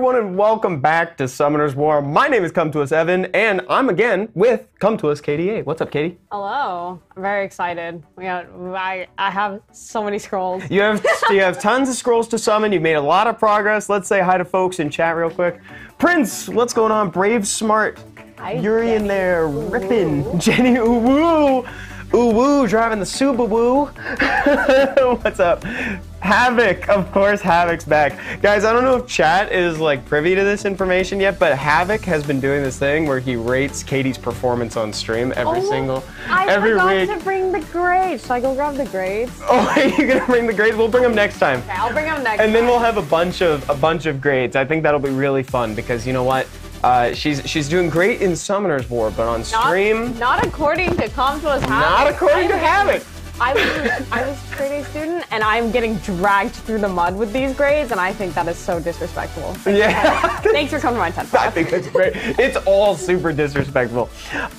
Everyone, and welcome back to Summoners War. My name is Com2us Evan, and I'm again with Com2us KDA. What's up, Katie? Hello. I'm very excited. We got, I, I have so many scrolls. You have you have tons of scrolls to summon. You've made a lot of progress. Let's say hi to folks in chat real quick. Prince, what's going on? Brave, smart. Hi, Yuri in Jenny. there, ripping. Jenny, ooh woo, ooh woo, driving the Subaru. what's up? Havoc, of course, Havoc's back. Guys, I don't know if chat is like privy to this information yet, but Havoc has been doing this thing where he rates Katie's performance on stream every Oh, single, I every forgot week. to bring the grades. Should I go grab the grades? Oh, are you gonna bring the grades? We'll bring them next time. Okay, I'll bring them next time. And then we'll have a bunch of a bunch of grades. I think that'll be really fun because you know what? Uh, she's she's doing great in Summoners War, but on not, stream, Not according to Com2us Havoc. not according to Havoc. I was I was a straight A student, and I'm getting dragged through the mud with these grades, and I think that is so disrespectful. Yeah. Thanks for coming to my TED I think that's great. It's all super disrespectful.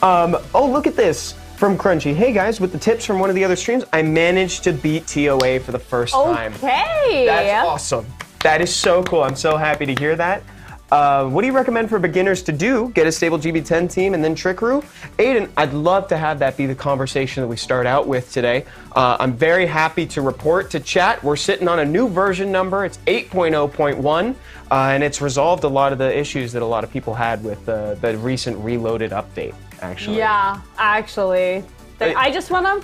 Um, oh, look at this from Crunchy. Hey guys, with the tips from one of the other streams, I managed to beat TOA for the first time. Okay. That's awesome. That is so cool. I'm so happy to hear that. Uh, what do you recommend for beginners to do? Get a stable GB10 team and then Trickaroo? Aiden, I'd love to have that be the conversation that we start out with today. Uh, I'm very happy to report to chat. We're sitting on a new version number. It's 8.0.1, uh, and it's resolved a lot of the issues that a lot of people had with uh, the recent reloaded update, actually. Yeah, actually. I just wanna,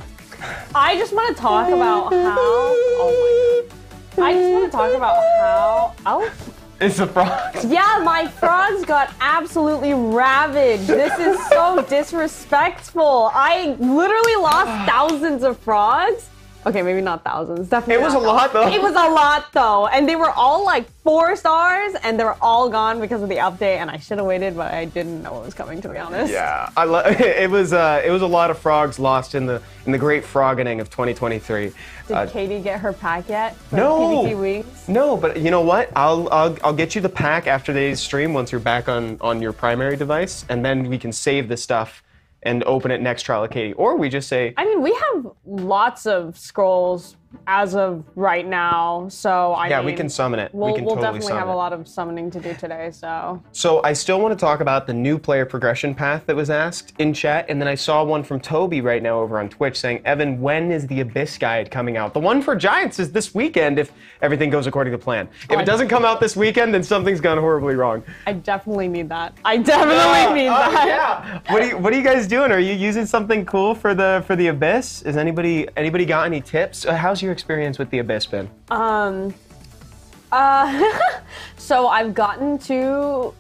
I just wanna talk about how. Oh my god. I just wanna talk about how. Oh. It's a frog. Yeah, my frogs got absolutely ravaged. This is so disrespectful. I literally lost thousands of frogs. Okay, maybe not thousands. Definitely. It was a lot, though. It was a lot though, and they were all like four stars, and they were all gone because of the update. And I should have waited, but I didn't know it was coming. To be honest. Yeah, I lo- it was uh, it was a lot of frogs lost in the in the great frogging of 2023. Did Uh, Katie get her pack yet? No. No, but you know what? I'll, I'll I'll get you the pack after today's stream once you're back on on your primary device, and then we can save the stuff and open it next trial Katie, or we just say. I mean, we have lots of scrolls as of right now, so I yeah, mean, we can summon it. We'll, we can we'll totally definitely have a lot of summoning to do today, so. So I still want to talk about the new player progression path that was asked in chat, and then I saw one from Toby right now over on Twitch saying, "Evan, when is the Abyss guide coming out? The one for Giants is this weekend if everything goes according to plan. If I- it doesn't come out this weekend, then something's gone horribly wrong." I definitely need that. I definitely need Oh, that. yeah. What are you What are you guys doing? Are you using something cool for the for the Abyss? Is anybody anybody got any tips? Uh, How's your experience with the Abyss been? Um, uh, so I've gotten to,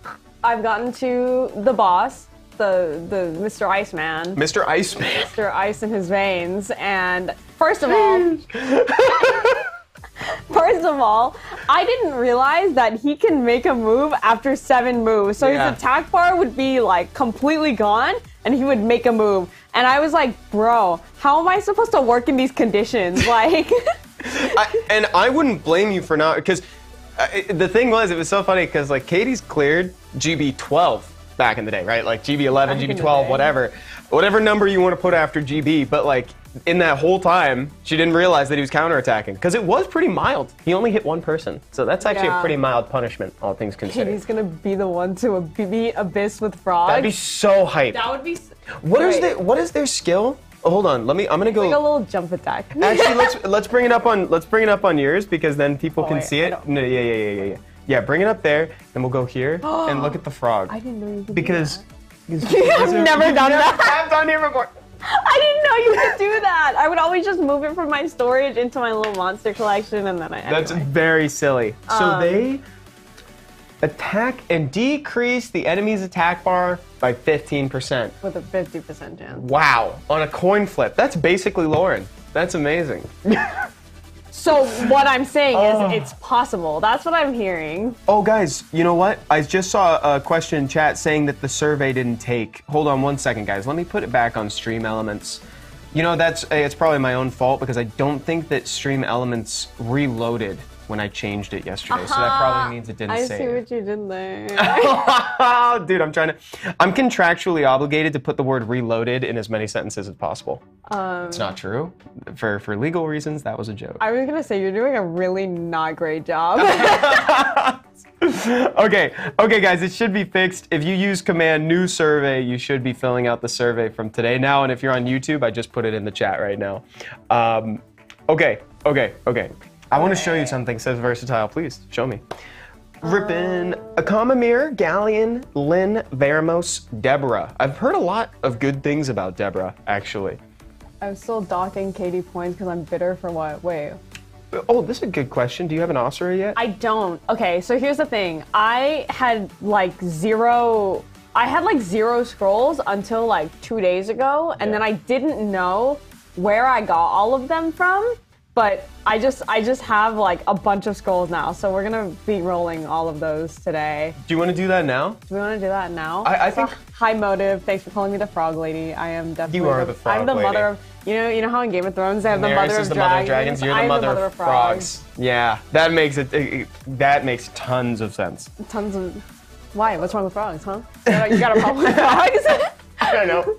I've gotten to the boss, the the Mr. Iceman, Mr. Iceman. Mr. Ice in his veins, and first of all. First of all, I didn't realize that he can make a move after seven moves. So Yeah. his attack bar would be like completely gone and he would make a move. And I was like, bro, how am I supposed to work in these conditions? Like, I, and I wouldn't blame you for not because uh, the thing was it was so funny because like Katie's cleared GB 12 back in the day, right? Like GB 11, GB 12, whatever, whatever number you want to put after GB. But like in that whole time, she didn't realize that he was counterattacking because it was pretty mild. He only hit one person, so that's actually a pretty mild punishment, all things considered. He's gonna be the one to beat Abyss with frogs. That'd be so hype. that would be s- What is their What is their skill? Oh, hold on, let me. I'm gonna go. like a little jump attack. Actually, let's let's bring it up on let's bring it up on yours because then people Oh, can wait, see it. No, yeah, yeah, yeah, yeah, yeah. Yeah, bring it up there, and we'll go here and look at the frog. I didn't know you could because do that. I've never done never that. tapped on here before. I didn't know you could do that. I would always just move it from my storage into my little monster collection, and then I. That's anyway. very silly. So Um, they attack and decrease the enemy's attack bar by 15%. with a 50% chance. Wow, on a coin flip. That's basically Lauren. That's amazing. So what I'm saying Oh. is it's possible. That's what I'm hearing. Oh, guys, you know what? I just saw a question in chat saying that the survey didn't take. Hold on one second, guys. Let me put it back on StreamElements. You know, that's it's probably my own fault because I don't think that StreamElements reloaded when I changed it yesterday. So that probably means it didn't I save. see what you did there. Dude, I'm trying to. I'm contractually obligated to put the word reloaded in as many sentences as possible. um, It's not true. For for legal reasons, that was a joke. I was gonna say you're doing a really not great job. okay, okay, guys, it should be fixed. If you use command new survey, you should be filling out the survey from today now. And if you're on YouTube, I just put it in the chat right now. Um, okay, okay, okay. I want to show you something. Says versatile. Please show me. Rippin, Akhamamir, Galleon, Lynn, Veromos, Deborah. I've heard a lot of good things about Deborah, actually. I'm still docking Katie points because I'm bitter for what? Wait. Oh, this is a good question. Do you have an Asura yet? I don't. Okay, so here's the thing. I had like zero. I had like zero scrolls until like two days ago, and Yeah. then I didn't know where I got all of them from. But I just I just have like a bunch of scrolls now, so we're gonna be rolling all of those today. Do you want to do that now? Do we want to do that now? I- I think- high motive. Thanks for calling me the frog lady. I am definitely. You are the frog I'm the lady. mother of. You know, you know how in Game of Thrones they have the mother is of the mother of dragons. You're the I'm mother, the mother of frogs. Yeah, that makes it, it- That makes tons of sense. Tons of. Why? What's wrong with frogs, huh? You got a, you got a problem with frogs? I know.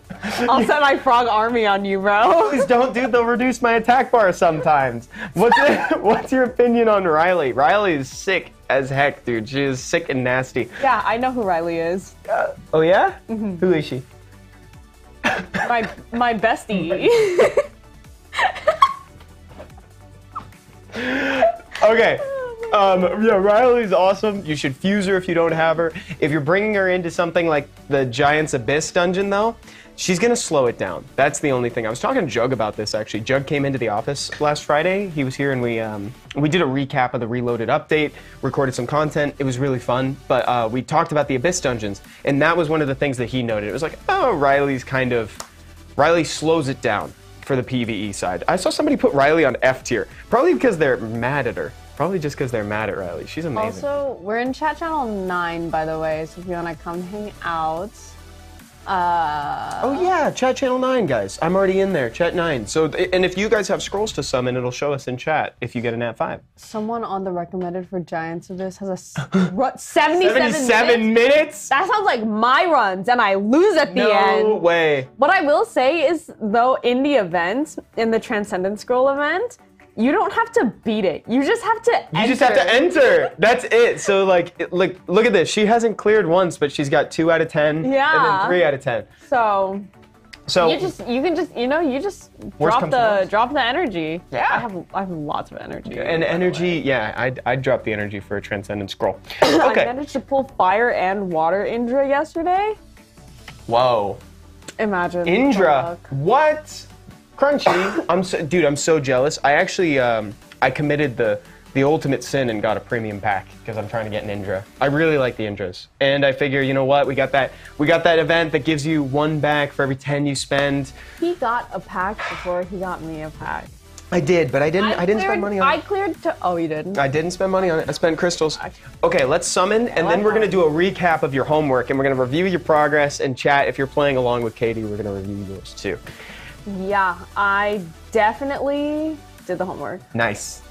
I'll set my frog army on you, bro. Please don't, dude. They'll reduce my attack bar sometimes. What's What's your opinion on Riley? Riley is sick as heck, dude. She is sick and nasty. Yeah, I know who Riley is. Uh, oh yeah? Mm-hmm. Who is she? My my bestie. Okay. Um, yeah, Riley's awesome. You should fuse her if you don't have her. If you're bringing her into something like the Giant's Abyss dungeon, though, she's gonna slow it down. That's the only thing. I was talking to Jug about this actually. Jug came into the office last Friday. He was here and we um, we did a recap of the Reloaded update, recorded some content. It was really fun. But uh, we talked about the Abyss dungeons, and that was one of the things that he noted. It was like, oh, Riley's kind of Riley slows it down for the PVE side. I saw somebody put Riley on F tier, probably because they're mad at her. Probably just because they're mad at Riley. She's amazing. also, we're in chat channel nine, by the way. So if you wanna come hang out, uh, oh yeah, chat channel nine, guys. I'm already in there, chat nine. So, and if you guys have scrolls to summon, it'll show us in chat if you get an at five. someone on the recommended for Giants of this has a s- ru- 77, Seventy-seven minutes. minutes. That sounds like my runs, and I lose at the No end. No way. What I will say is, though, in the event, in the Transcendent Scroll event, you don't have to beat it. You just have to You just have to enter. That's it. So like, it- like, look at this. She hasn't cleared once, but she's got two out of ten, and Yeah. then three out of ten. So So you just you can just you know you just drop the drop the energy. Yeah. I have I have lots of energy. and energy, yeah, I'd, I'd drop the energy for a transcendent scroll. I Okay. managed to pull fire and water Indra yesterday. Whoa. Imagine. Indra, what? Crunchy. I'm so, dude. I'm so jealous. I actually, um, I committed the the ultimate sin and got a premium pack because I'm trying to get an Indra. I really like the Indras, and I figure, you know what? We got that. We got that event that gives you one back for every ten you spend. He got a pack before he got me a pack. I did, but I didn't. I, didn't cleared, spend money on. it. I cleared to. Oh, you didn't. I didn't spend money on it. I spent crystals. Okay, let's summon, and then we're gonna do a recap of your homework, and we're gonna review your progress and chat. If you're playing along with Katie, we're gonna review yours too. Yeah, I definitely did the homework. Nice.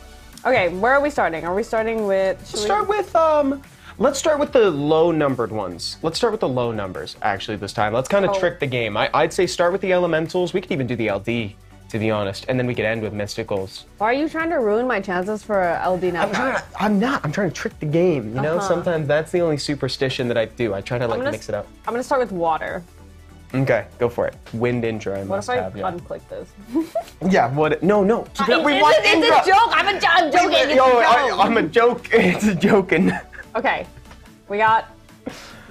Okay, where are we starting? Are we starting with? Let's start with um. Let's start with the low numbered ones. Let's start with the low numbers actually this time. Let's kind of Oh. trick the game. I, I'd say start with the elementals. We could even do the LD to be honest, and then we could end with mysticals. Why are you trying to ruin my chances for LD now? I'm, trying to, I'm not. I'm trying to trick the game. You know, Uh-huh. sometimes that's the only superstition that I do. I try to like gonna mix it up. I'm gonna start with water. Okay, go for it. Wind intro. I What if I have. Yeah. unclick this? yeah. What? No, no. Uh, keep it. It's, We want a, it's intro. a joke. I'm, a, I'm joking. It's Yo, a I, joke. I'm a joke. It's a joking. Okay, we got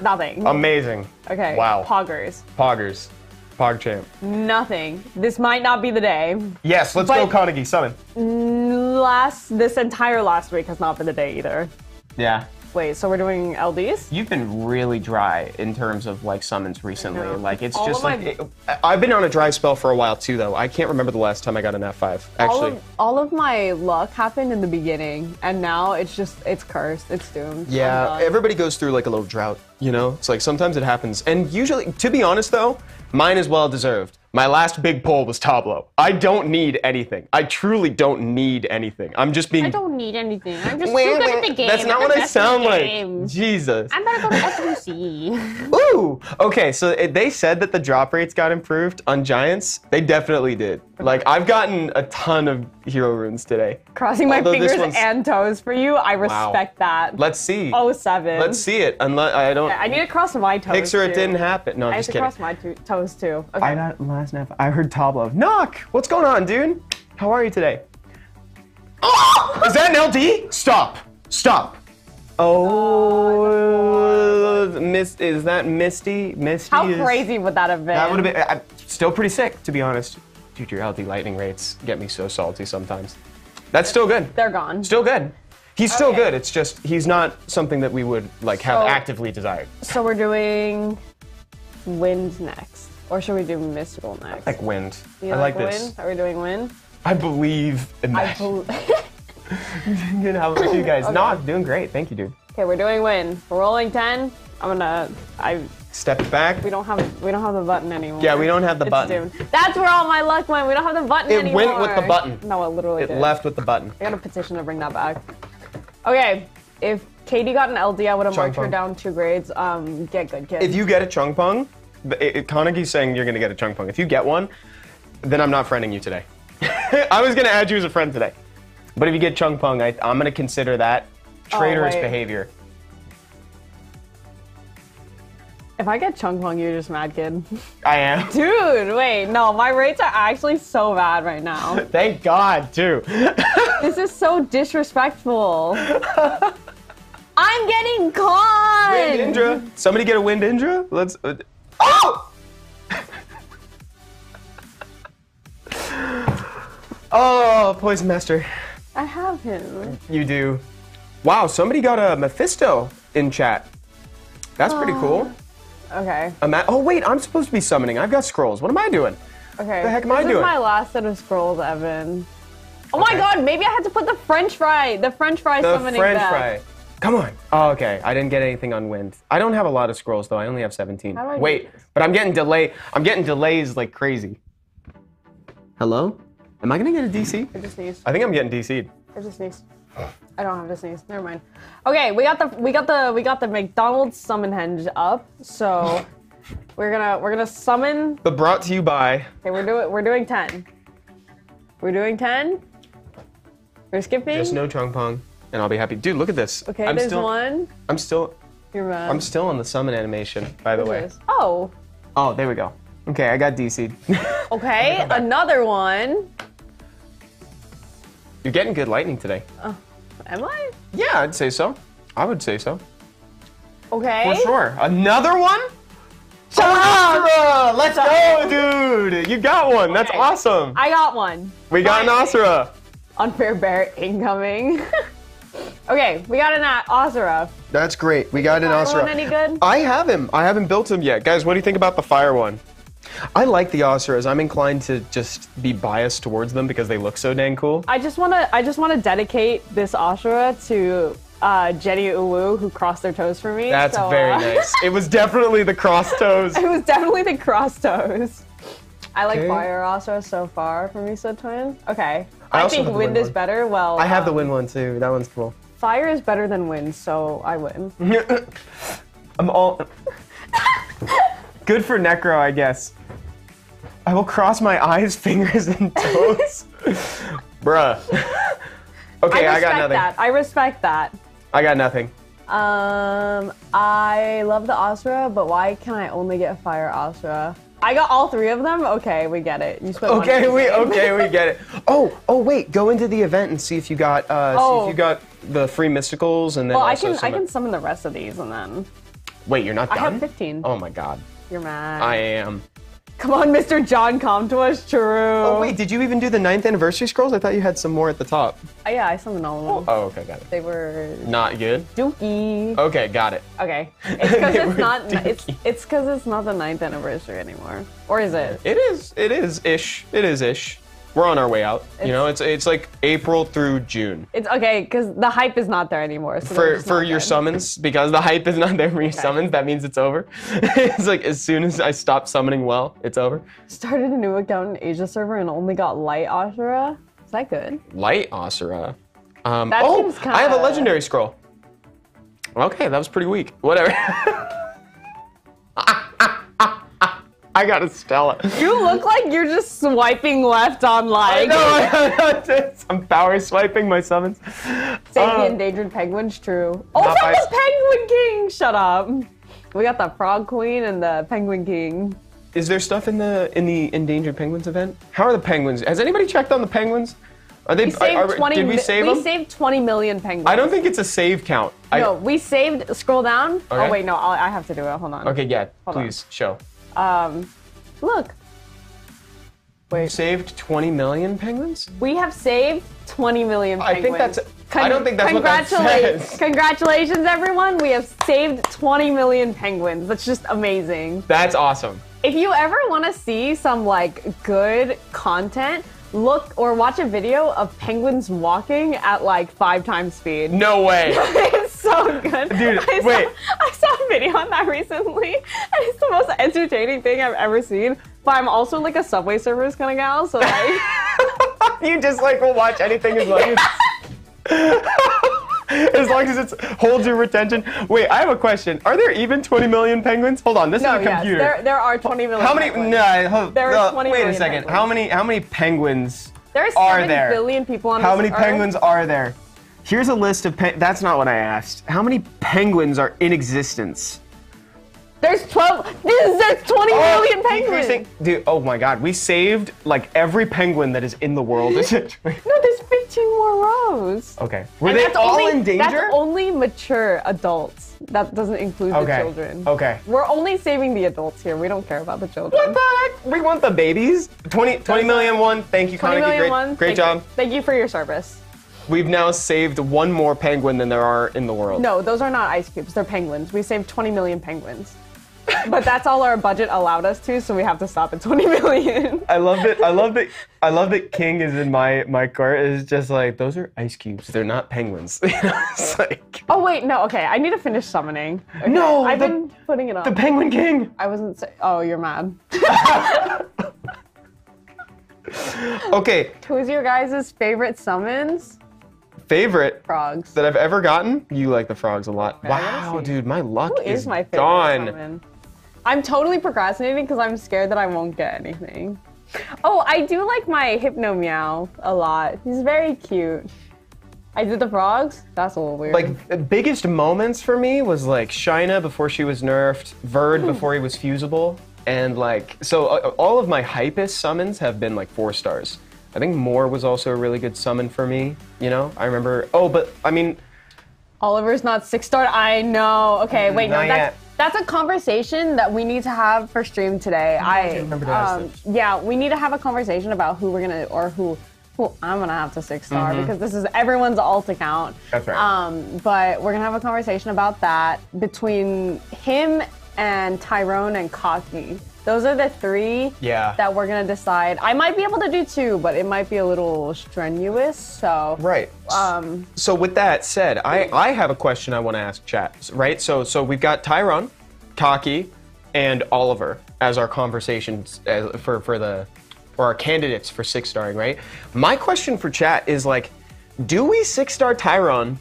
nothing. Amazing. okay. Wow. Poggers. Poggers. Pog champ. Nothing. This might not be the day. Yes, let's go, Carnegie. Summon. Last this entire last week has not been the day either. Yeah. Wait, so we're doing LDs? You've been really dry in terms of like summons recently. Like it's All just of like my- it- I've been on a dry spell for a while too, though. I can't remember the last time I got an F5. All Actually, of, all of my luck happened in the beginning, and now it's just it's cursed. It's doomed. I'm yeah. done. Everybody goes through like a little drought. You know, it's like sometimes it happens, and usually, to be honest though, mine is well deserved. My last big pull was Tableau. I don't need anything. I truly don't need anything. I'm just being. I don't need anything. I'm just Wait, too good wait, at the game. That's not I'm what I sound like. Jesus. I'm gonna go to SUC. Ooh. Okay, so it, they said that the drop rates got improved on Giants. They definitely did. Like I've gotten a ton of hero runes today. Crossing my Although fingers and toes for you. I Wow. respect that. Let's see. Oh seven. Let's see it. Unless I don't. I need to cross my toes. Picture it too. didn't happen. No, I'm I have to kidding. cross my to- toes too. Okay. I got last snap. I heard Tableau. Knock. What's going on, dude? How are you today? Oh! Is that an LD? Stop. Stop. Oh, Miss, is that Misty? Misty. How is- crazy would that have been? That would have been I'm still pretty sick, to be honest. Dude, your LD lightning rates get me so salty sometimes. That's still good. They're gone. Still good. He's still Okay. good. It's just he's not something that we would like have So- actively desired. So we're doing wind next, or should we do mystical next? Like wind. You I like, wind? this. Are we doing wind? I believe in I that. bel- Good, How about you guys? Okay. No, doing great. Thank you, dude. okay, we're doing wind. We're rolling ten. I'm gonna. I. Step back. We don't have. We don't have the button anymore. Yeah, we don't have the It's button. doomed. That's where all my luck went. We don't have the button It anymore. went with the button. No, it literally It did. left with the button. I got a petition to bring that back. Okay, if Katie got an LD, I would have marked her down two grades. Um, get good, kid. If you get a chung the- it, it, saying you're gonna get a chung pong. If you get one, then I'm not friending you today. I was gonna add you as a friend today, but if you get chung pong, I, I'm gonna consider that traitorous wait. behavior. If I get Chung Pong, you're just mad, kid. I am. Dude, wait, no, my rates are actually so bad right now. Thank God, too. this is so disrespectful. I'm getting caught. Wind Indra. Somebody get a Wind Indra? Let's. Uh, oh! oh, Poison Master. I have him. You do. Wow, somebody got a Mephisto in chat. That's pretty cool. Okay, oh, wait, I'm supposed to be summoning. I've got scrolls. What am I doing? okay. The heck am I doing? this is my last set of scrolls, Evan. Oh Okay. my god, maybe I had to put the French fry, the French fry The summoning French back. fry. Come on. Oh, okay. I didn't get anything on wind. I don't have a lot of scrolls though. I only have 17. How do I Wait, but I'm getting delay. I'm getting delays like crazy. Hello? Am I gonna get a DC? I just sneezed. I think I'm getting DC'd. I just sneezed. I don't have to sneeze. Never mind. Okay, we got the we got the we got the McDonald's summon henge up. So we're gonna we're gonna summon. But brought to you by. Okay, we're doing we're doing ten. We're doing ten. We're skipping. Just no Chung Pong, and I'll be happy. Dude, look at this. okay, I'm there's still, one. I'm still. You're mad. I'm still on the summon animation, by the way. is? Oh, Oh, there we go. Okay, I got DC'd. okay, another one. You're getting good lightning today. Oh, am I? Yeah, I'd say so. I would say so. Okay. For sure. Another one? Shut! Let's go, dude! You got one. That's awesome. I got one. we got an Finally. Asura. Unfair bear incoming. okay, we got an Asura. That's great. We got an one any good? I have him. I haven't built him yet. Guys, what do you think about the fire one? I like the Asuras. I'm inclined to just be biased towards them because they look so dang cool. I just wanna I just wanna dedicate this Ashura to uh, Jenny Uwu who crossed their toes for me. That's so, very uh, nice. It was definitely the cross toes. it was definitely the cross toes. I like Okay. fire Ashura so far from Misa Twin. Okay. I I, think wind is one. better. Well, I have the um, wind one too. That one's cool. Fire is better than wind, so I win. I'm all. Good for Necro, I guess. I will cross my eyes, fingers, and toes. Bruh. Okay, I I, respect got nothing. that. I respect that. I got nothing. Um, I love the Asura, but why can I only get a fire Asura? I got all three of them. Okay, we get it. You spent Okay, we okay, we get it. Oh, oh wait, go into the event and see if you got uh see Oh. if you got the free mysticals and then Well, I can some I can summon the rest of these and then Wait, you're not done. I have 15. Oh my god. You're mad. I am. Come on, Mr. John, come to us, true. Oh wait, did you even do the ninth anniversary scrolls? I thought you had some more at the top. Oh, yeah, I summoned all of them. Oh, okay, got it. They were Not good. dookie. Okay, got it. Okay, it's because it's not. It's it's because it's not the ninth anniversary anymore, or is it? It is. It is ish. It is ish. We're on our way out. you know, it's it's like April through June It's okay because the hype is not there anymore. So for for your good. summons because the hype is not there for your summons. That means it's over. it's like as soon as I stop summoning well, it's over. Started a new account in Asia server and only got light Ashura. Is that good? Light Asura. Um, That oh, seems I have a legendary scroll. Okay, that was pretty weak. Whatever. I got a Stella. You look like you're just swiping left on like. No, I'm power swiping my summons. Save Uh, the endangered penguins, true. Oh, by- the penguin king! Shut up. We got the frog queen and the penguin king. Is there stuff in the in the endangered penguins event? How are the penguins? Has anybody checked on the penguins? Are they? We saved are- 20 did we save we them? saved 20 million penguins. I don't think it's a save count. I- No, we saved. Scroll down. Okay. Oh wait, no, I'll, I have to do it. Hold on. Okay, yeah. Hold on. please show. Um, look, We saved 20 million penguins. we have saved 20 million I penguins. think that's- I don't think that's what that says. Congratulations, everyone! We have saved 20 million penguins. That's just amazing. That's awesome. If you ever want to see some like good content, look or watch a video of penguins walking at like five times speed. No way. so good. Dude, I saw, wait. I saw a video on that recently, and it's the most entertaining thing I've ever seen. But I'm also like a Subway Surfers kind of gal, so like. you just like will watch anything as long as as long as it holds your retention. Wait, I have a question. Are there even 20 million penguins? Hold on, this No, is a yes, computer. there, there are 20 million. how many? penguins. No, hold, There are no, 20 wait a second. penguins. How many? How many penguins There's are seven there? billion people on the How many earth. penguins are there? Here's a list of. Pe- that's not what I asked. How many penguins are in existence? There's 12. There's, there's 20 million penguins. Dude, oh my god, we saved like every penguin that is in the world. No, there's 15 more rows. okay. Were And they that's all only, in danger? That's only mature adults. That doesn't include the children. Okay. We're only saving the adults here. We don't care about the children. What the heck? We want the babies. 20, 20 million one. Thank you, 20 Kaneki. Great, one. great Thank job. You. Thank you for your service. We've now saved one more penguin than there are in the world. No, those are not ice cubes. They're penguins. We saved 20 million penguins. but that's all our budget allowed us to, so we have to stop at 20 million. I love that. I love that. I love that King is in my my cart. Is just like those are ice cubes. They're not penguins. it's like oh wait, no. Okay, I need to finish summoning. Okay, No, I've the- been putting it on. the Penguin King. I wasn't. Say- oh, you're mad. Okay, Who's your guys' favorite summons? Favorite Frogs. that I've ever gotten. You like the frogs a lot. Wow, dude, my luck Who is my favorite gone. summon? I'm totally procrastinating because I'm scared that I won't get anything. Oh, I do like my Hypno Meow a lot. He's very cute. I did the frogs. That's a little weird. Like the biggest moments for me was like Shina before she was nerfed, Verd Hmm. before he was fusible, and like so uh, all of my hypest summons have been like four stars. I think Moore was also a really good summon for me. You know, I remember. Oh, but I mean, Oliver's not six star. I know. Okay, wait, no, Not that's yet. that's a conversation that we need to have for stream today. I um, remember to ask yeah, we need to have a conversation about who we're gonna or who who I'm gonna have to six star Mm-hmm. because this is everyone's alt account. That's right. Um, but we're gonna have a conversation about that between him and Tyrone and Cocky. Those are the three Yeah. that we're gonna decide. I might be able to do two, but it might be a little strenuous. So right. um, So with that said, I, I have a question I want to ask chat. Right. So so we've got Tyron, Taki, and Oliver as our conversations as, for for the for our candidates for six starring. Right. My question for chat is like, do we six star Tyron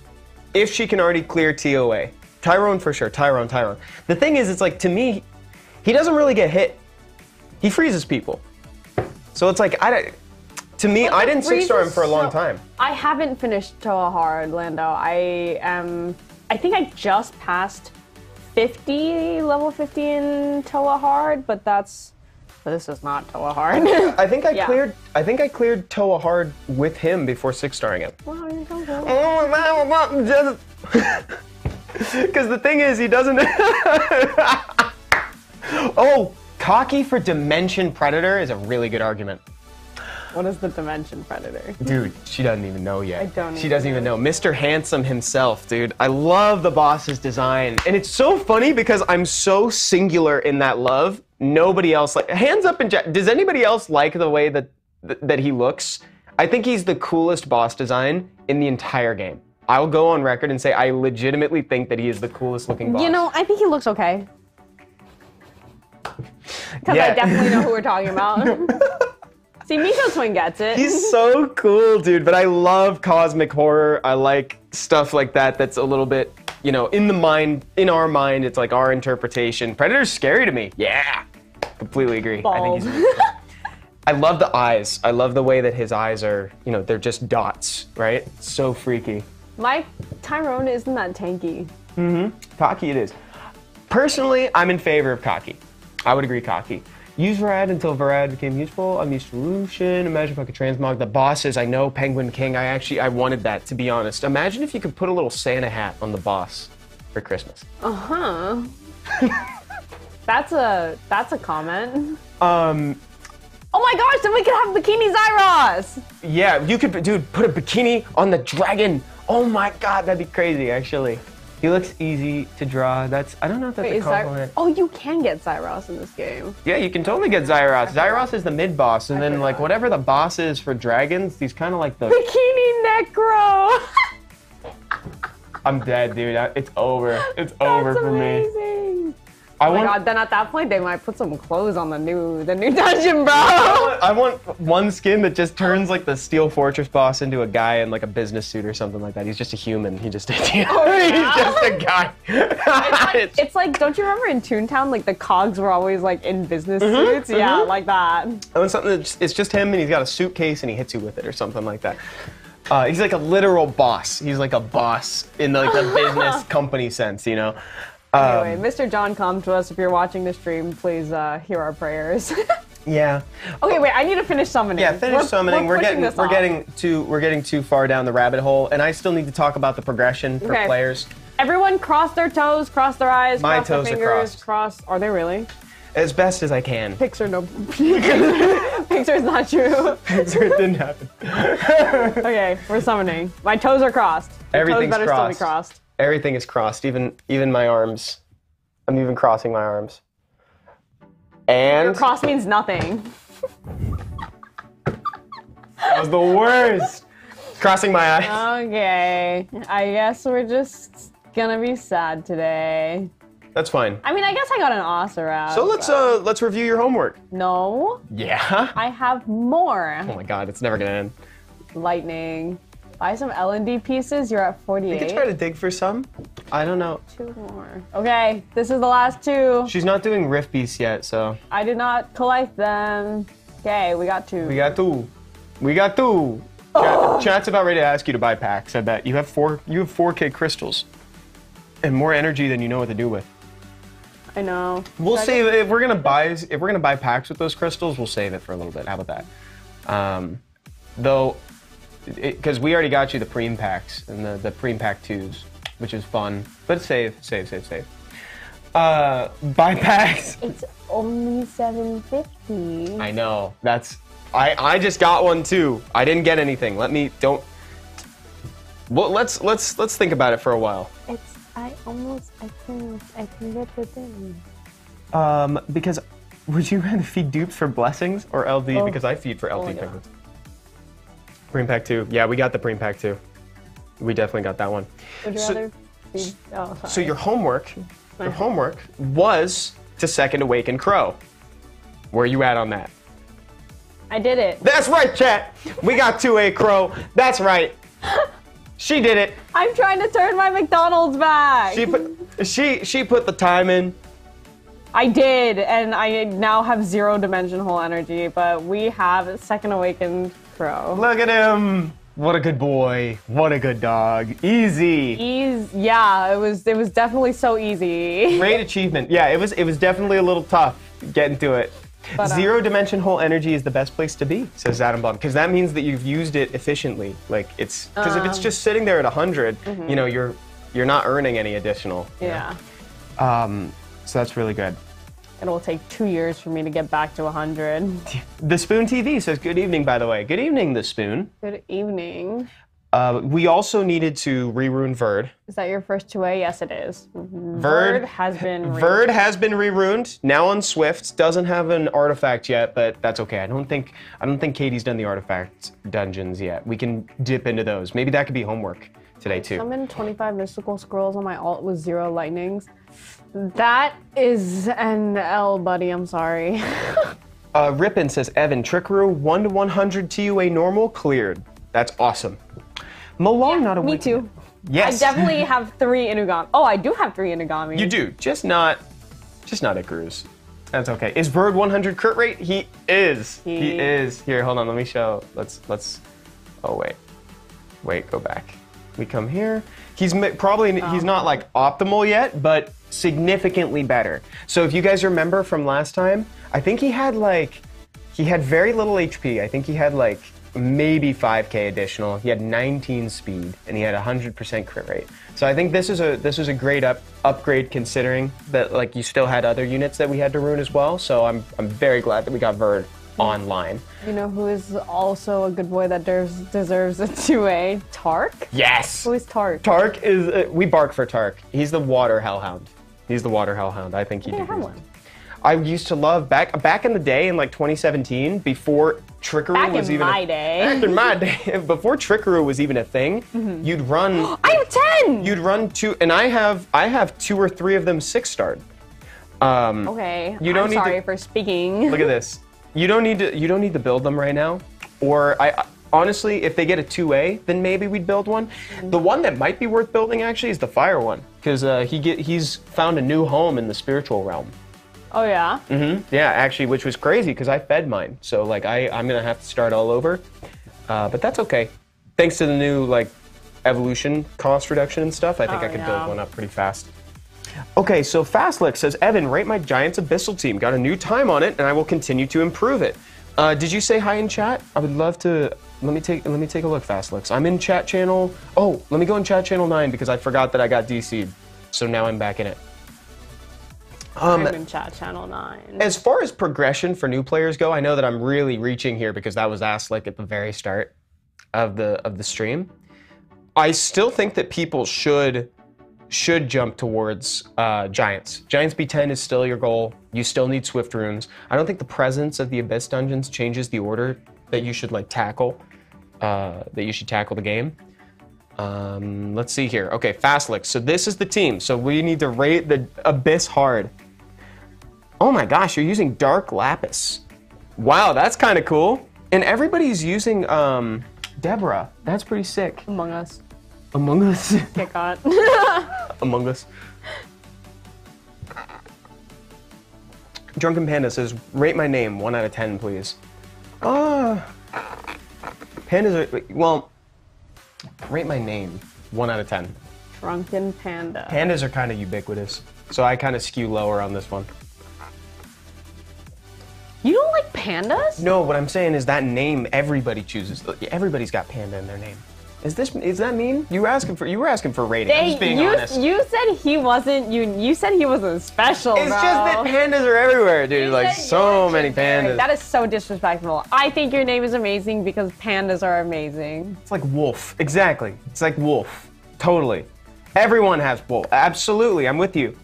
if she can already clear TOA? Tyrone for sure. Tyrone. Tyrone. The thing is, it's like to me, he doesn't really get hit. He freezes people. So it's like I don't. To me, I didn't six star him for a long so- time. I haven't finished Toa Hard, Lando. I am. I think I just passed 50, level 50 in Toa Hard, but that's. But this is not Toa Hard. I think I Yeah. cleared. I think I cleared Toa hard with him before six starring him. Oh, wow, you're so good. Oh, Because the thing is, he doesn't. oh, cocky for Dimension Predator is a really good argument. What is the Dimension Predator? Dude, she doesn't even know yet. I don't She doesn't even know. Mr. Handsome himself, dude. I love the boss's design. And it's so funny because I'm so singular in that love. Nobody else like hands up in chat. Does anybody else like the way that that he looks, I think he's the coolest boss design in the entire game. I'll go on record and say I legitimately think that he is the coolest looking boss. You know, I think he looks okay. Because Yeah. I definitely know who we're talking about. See, Miko Twin gets it. He's so cool, dude. But I love cosmic horror. I like stuff like that that's a little bit, you know, in the mind, in our mind, it's like our interpretation. Predator's scary to me. Yeah. Completely agree. I think he's I love the eyes. I love the way that his eyes are, you know, they're just dots, right? So freaky. My Tyrone isn't that tanky. Mm-hmm. Cocky it is. Personally, I'm in favor of cocky. I would agree cocky. Use Varad until Varad became useful. I'm used to Lucian. Imagine if I could transmog the bosses. I know Penguin King. I actually I wanted that to be honest. Imagine if you could put a little Santa hat on the boss for Christmas. Uh huh. that's a that's a comment. Um, Oh my gosh, then we could have Bikini Zyros! yeah, you could, dude, put a bikini on the dragon. Oh my god, that'd be crazy. Actually, he looks easy to draw. That's I don't know if that's Wait, a compliment. oh, you can get Zyros in this game. Yeah, you can totally get Zyros. Zyros is the mid boss, and then like whatever the boss is for dragons, he's kind of like the. Bikini Necro! I'm dead, dude. It's over. It's over for me. I Oh my want. god, then at that point they might put some clothes on the new the new dungeon, bro. I want one skin that just turns like the Steel Fortress boss into a guy in like a business suit or something like that. He's just a human. He just he's just a guy. It's- It's like, don't you remember in Toontown, like the cogs were always like in business Mm-hmm, suits? Yeah, like that. I want something that's it's just him and he's got a suitcase and he hits you with it or something like that. Uh, he's like a literal boss. He's like a boss in like the business company sense, you know. Um, Anyway, Mr. John, come to us if you're watching the stream. Please uh, hear our prayers. Yeah. okay, wait, I need to finish summoning. Yeah, finish We're- summoning. We're, pushing getting this we're off. getting too we're getting too far down the rabbit hole, and I still need to talk about the progression for Okay. players. Everyone cross their toes, cross their eyes, My cross toes are their fingers, crossed. cross. Are they really? As best as I can. Pixar no. Pixar's not true. it didn't happen. Okay, we're summoning. My toes are crossed. Your Everything's toes better still be crossed. Everything is crossed, even even my arms. I'm even crossing my arms. And Your Cross means nothing. that was the worst. Crossing my eyes. Okay, I guess we're just gonna be sad today. That's fine. I mean, I guess I got an Ocerat. So let's uh let's review your homework. No, Yeah. I have more. Oh my god, it's never gonna end. Lightning. Buy some L&D pieces. You're at You 48. could try to dig for some. I don't know. Two more. Okay, this is the last two. She's not doing Rift Beast yet, so I did not collect them. Okay, we got two. we got two. We got two. Chat, chat's about ready to ask you to buy packs. I bet you have four. You have 4K crystals, and more energy than you know what to do with. I know. We'll Should save it if we're gonna buy if we're gonna buy packs with those crystals. We'll save it for a little bit. How about that? Um, though, because we already got you the preem packs and the the preem pack twos, which is fun. But save, save, save, save. Uh, buy packs. It's only 750. I know. That's I I just got one too. I didn't get anything. Let me don't. Well, let's let's let's think about it for a while. It's I almost I can I can get the thing. Um, because would you rather feed dupes for blessings or LD? Oh. Because I feed for LD my God. Preem pack two. Yeah, we got the preem pack two. We definitely got that one. Would you So- rather be oh sorry. So your homework, your homework was to second awaken Crow. Where are you at on that? I did it. That's right, chat. We got 2A Crow. That's right. She did it. I'm trying to turn my McDonald's back. She put she she put the time in. I did, and I now have zero dimensional energy, but we have second awakened crow. Look at him. What a good boy. What a good dog. Easy. Ease, yeah, it was it was definitely so easy. Great achievement. Yeah, it was it was definitely a little tough getting to it. But, uh, Zero dimension hole energy is the best place to be, says Adam Bomb, because that means that you've used it efficiently. Like it's because if it's Um, just sitting there at 100, you know, you're you're not earning any additional. you know? Yeah. Um, so that's really good. It will take two years for me to get back to 100. The Spoon TV says good evening. By the way, good evening, the Spoon. Good evening. Uh, we also needed to re-rune Verd. Is that your first 2A? Yes, it is. Verd, has been. re- Verd has been re-runed. Now on Swift, doesn't have an artifact yet, but that's okay. I don't think I don't think Katie's done the artifact dungeons yet. We can dip into those. Maybe that could be homework today too. I Summon 25 mystical scrolls on my alt with zero lightnings. That is an L, buddy. I'm sorry. Uh, Rippin says Evan Trickaroo one to 100 TOA normal cleared. That's awesome. Malong not a Me weak- too. Yes, I definitely have three Inugami. Oh, I do have three Inugami. You do, just not, just not a Icarus. That's okay. Is Verd 100 crit rate? He is. He, He- is. Here, hold on. Let me show. Let's let's. Oh wait, wait. Go back. We come here. He's probably he's not like optimal yet, but significantly better. So if you guys remember from last time, I think he had like he had very little HP. I think he had like maybe 5k additional. He had 19 speed and he had 100% crit rate. So I think this is a this is a great up upgrade considering that like you still had other units that we had to ruin as well. So I'm I'm very glad that we got Verd online. You know who is also a good boy that deserves, deserves a 2A? Tarq? Yes. Who is Tarq? Tarq is uh, we bark for Tarq. He's the water hellhound. He's the water hellhound. I think he I did. one. I used to love back back in the day in like 2017 before trickery Back was in even my a, day. Back in my day, before trickery was even a thing, you'd run. I have 10! You'd run two, and I have I have two or three of them six starred. Um, okay. You don't I'm need to- sorry for speaking. Look at this. You don't need to you don't need to build them right now. Or I- honestly, if they get a 2A, then maybe we'd build one. The one that might be worth building actually is the fire one because uh, he get he's found a new home in the spiritual realm. oh, yeah? hmm Yeah, actually, which was crazy because I fed mine. So like I I'm gonna have to start all over. Uh, but that's okay. Thanks to the new like evolution cost reduction and stuff, I think Oh, I could yeah. build one up pretty fast. Okay, so Fastlick says, Evan, rate my Giants Abyssal team. Got a new time on it, and I will continue to improve it. Uh, did you say hi in chat? I would love to. Let me take. Let me take a look, Fastlicks. I'm in chat channel. Oh, let me go in chat channel nine because I forgot that I got DC'd. So now I'm back in it. Um, I'm in chat channel 9. as far as progression for new players go, I know that I'm really reaching here because that was asked like at the very start of the of the stream. I still think that people should should jump towards uh, Giants. Giants B10 is still your goal. You still need Swift runes. I don't think the presence of the Abyss dungeons changes the order that you should like tackle uh, that you should tackle the game. Um, let's see here. Okay, Fastlick. So this is the team. So we need to rate the Abyss hard. Oh my gosh, you're using Dark Lapis. Wow, that's kind of cool. And everybody's using um, Deborah. That's pretty sick. Among Us. Among Us. Get caught. Among Us. Drunken Panda says, rate my name, 1 out of 10, please. Uh, pandas are, well, rate my name, 1 out of 10. Drunken Panda. Pandas are kind of ubiquitous, so I kind of skew lower on this one. You don't like pandas? No, what I'm saying is that name everybody chooses. Everybody's got panda in their name. Is this is that mean? You were asking for you were asking for rating. I'm just being you, honest. you said he wasn't you you said he wasn't special. it's bro. just that pandas are everywhere, dude. You like so many pandas. That is so disrespectful. I think your name is amazing because pandas are amazing. It's like wolf. Exactly. It's like wolf. Totally. Everyone has wolf. Absolutely. I'm with you.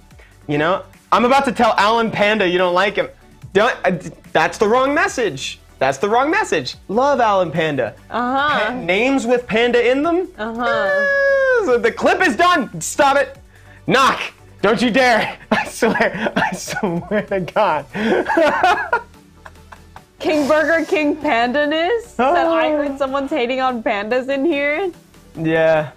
You know, I'm about to tell Alan Panda you don't like him. Don't, uh, that's the wrong message. That's the wrong message. Love Alan Panda. Uh huh. Pa- names with panda in them? Uh huh. Ah, so the clip is done. Stop it. Knock. Don't you dare. I swear. I swear to God. King Burger King Pandaness? That I Oh. heard someone's hating on pandas in here. yeah.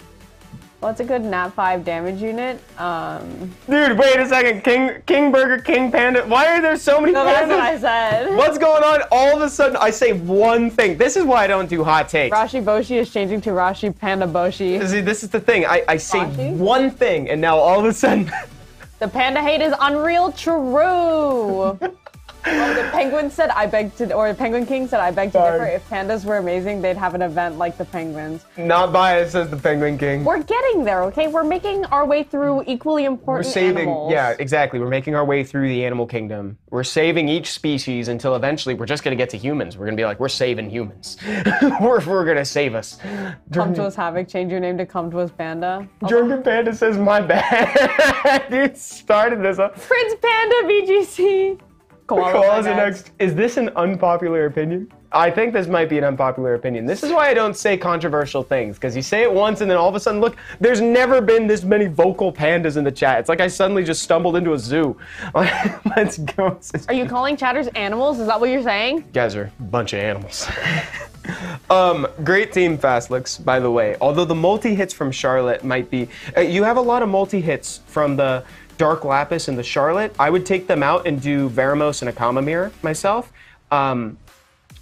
What's a good nat 5 damage unit? Um, Dude, wait a second. King King Burger King Panda. Why are there so many no, pandas? that's what I said. What's going on? All of a sudden, I say one thing. This is why I don't do hot takes. Rashi Boshi is changing to Rashi Panda Boshi. See, this is the thing. I, I say Rashi? one thing, and now all of a sudden, The panda hate is unreal true. Oh, the penguin said, "I beg to," or the penguin king said, "I beg to differ." If pandas were amazing, they'd have an event like the penguins. Not biased, says the Penguin King. We're getting there, okay? We're making our way through equally important. We're saving, animals. yeah, exactly. We're making our way through the animal kingdom. We're saving each species until eventually we're just gonna get to humans. We're gonna be like, we're saving humans. we're, we're gonna save us. Com2us, Havoc. Change your name to Com2us, Panda. Drunken Panda says, my bad. Dude started this up. Prince Panda BGC. Koala Koalas are next. Is this an unpopular opinion? I think this might be an unpopular opinion. This is why I don't say controversial things, because you say it once and then all of a sudden, look, there's never been this many vocal pandas in the chat. It's like I suddenly just stumbled into a zoo. Let's go. Are you calling chatters animals? Is that what you're saying? You guys are a bunch of animals. um, great team, Fastlix, by the way. Although the multi hits from Charlotte might be. Uh, you have a lot of multi hits from the Dark Lapis and the Charlotte. I would take them out and do Veromos and Akhamamir myself. Um,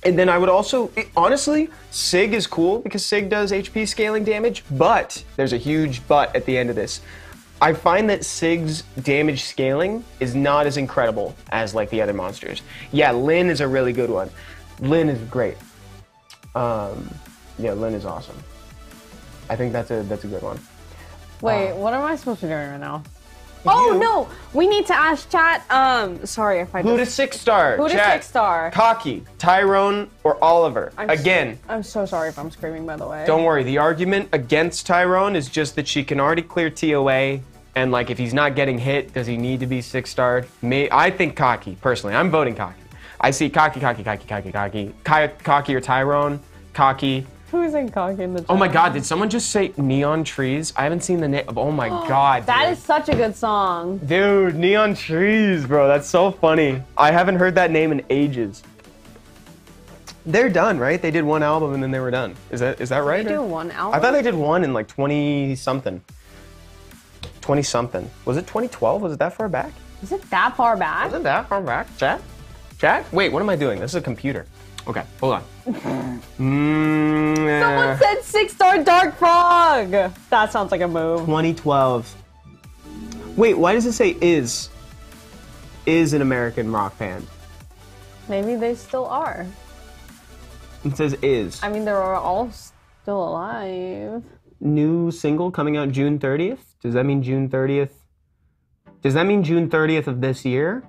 and then I would also, honestly, Sig is cool because Sig does HP scaling damage, but there's a huge but at the end of this. I find that Sig's damage scaling is not as incredible as like the other monsters. Yeah, Lin is a really good one. Lin is great. Um, yeah, Lin is awesome. I think that's a that's a good one. Wait, what am I supposed to be doing right now? Oh You- no, we need to ask chat. Um, sorry if I Who to six star? Who to six star? Cocky, Tyrone, or Oliver? I'm Again, I'm so sorry if I'm screaming. By the way. Don't worry. The argument against Tyrone is just that she can already clear TOA, and like if he's not getting hit, does he need to be six starred? Me, I think cocky. Personally, I'm voting cocky. I see cocky, cocky, cocky, cocky, cocky, cocky or Tyrone, cocky. Who's in cocky in the chat? Oh my God! Did someone just say neon trees? I haven't seen the name. Oh my God! That dude. is such a good song. Dude, neon trees, bro. That's so funny. I haven't heard that name in ages. They're done, right? They did one album and then they were done. Is that is that right? They do one album. I thought they did one in like 20 something. 20 something. Was it 2012? Was it that far back? Is it that far back? Was it that far back? Chat? Chat? Wait, what am I doing? This is a computer. Okay, hold on. mm, Someone uh, said six star Dark Frog. That sounds like a move. 2012. Wait, why does it say is? Is an American rock band. Maybe they still are. It says is. I mean, they're all still alive. New single coming out June 30th? Does that mean June 30th? Does that mean June 30th of this year?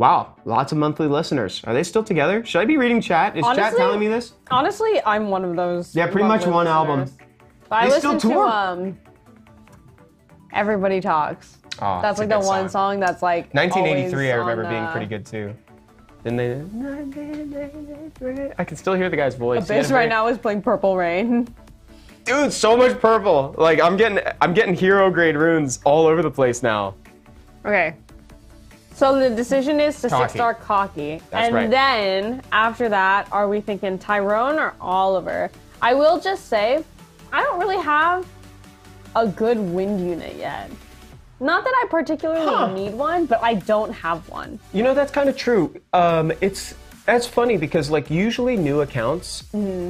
Wow, lots of monthly listeners. Are they still together? Should I be reading chat? Is chat telling me this? Honestly, I'm one of those. Yeah, pretty much one album. listeners. But I They still listen to um. Everybody talks. Oh, That's a like the one song that's like. 1983, I remember on, being uh, pretty good too. Didn't they? I can still hear the guy's voice. Abyss right now is playing Purple Rain. Dude, so much purple. Like I'm getting, I'm getting hero grade runes all over the place now. Okay. So the decision is to Cocky. six star cocky. That's and right. then after that, are we thinking Tyrone or Oliver? I will just say, I don't really have a good wind unit yet. Not that I particularly Huh. need one, but I don't have one. You know that's kind of true. Um, it's that's funny because like usually new accounts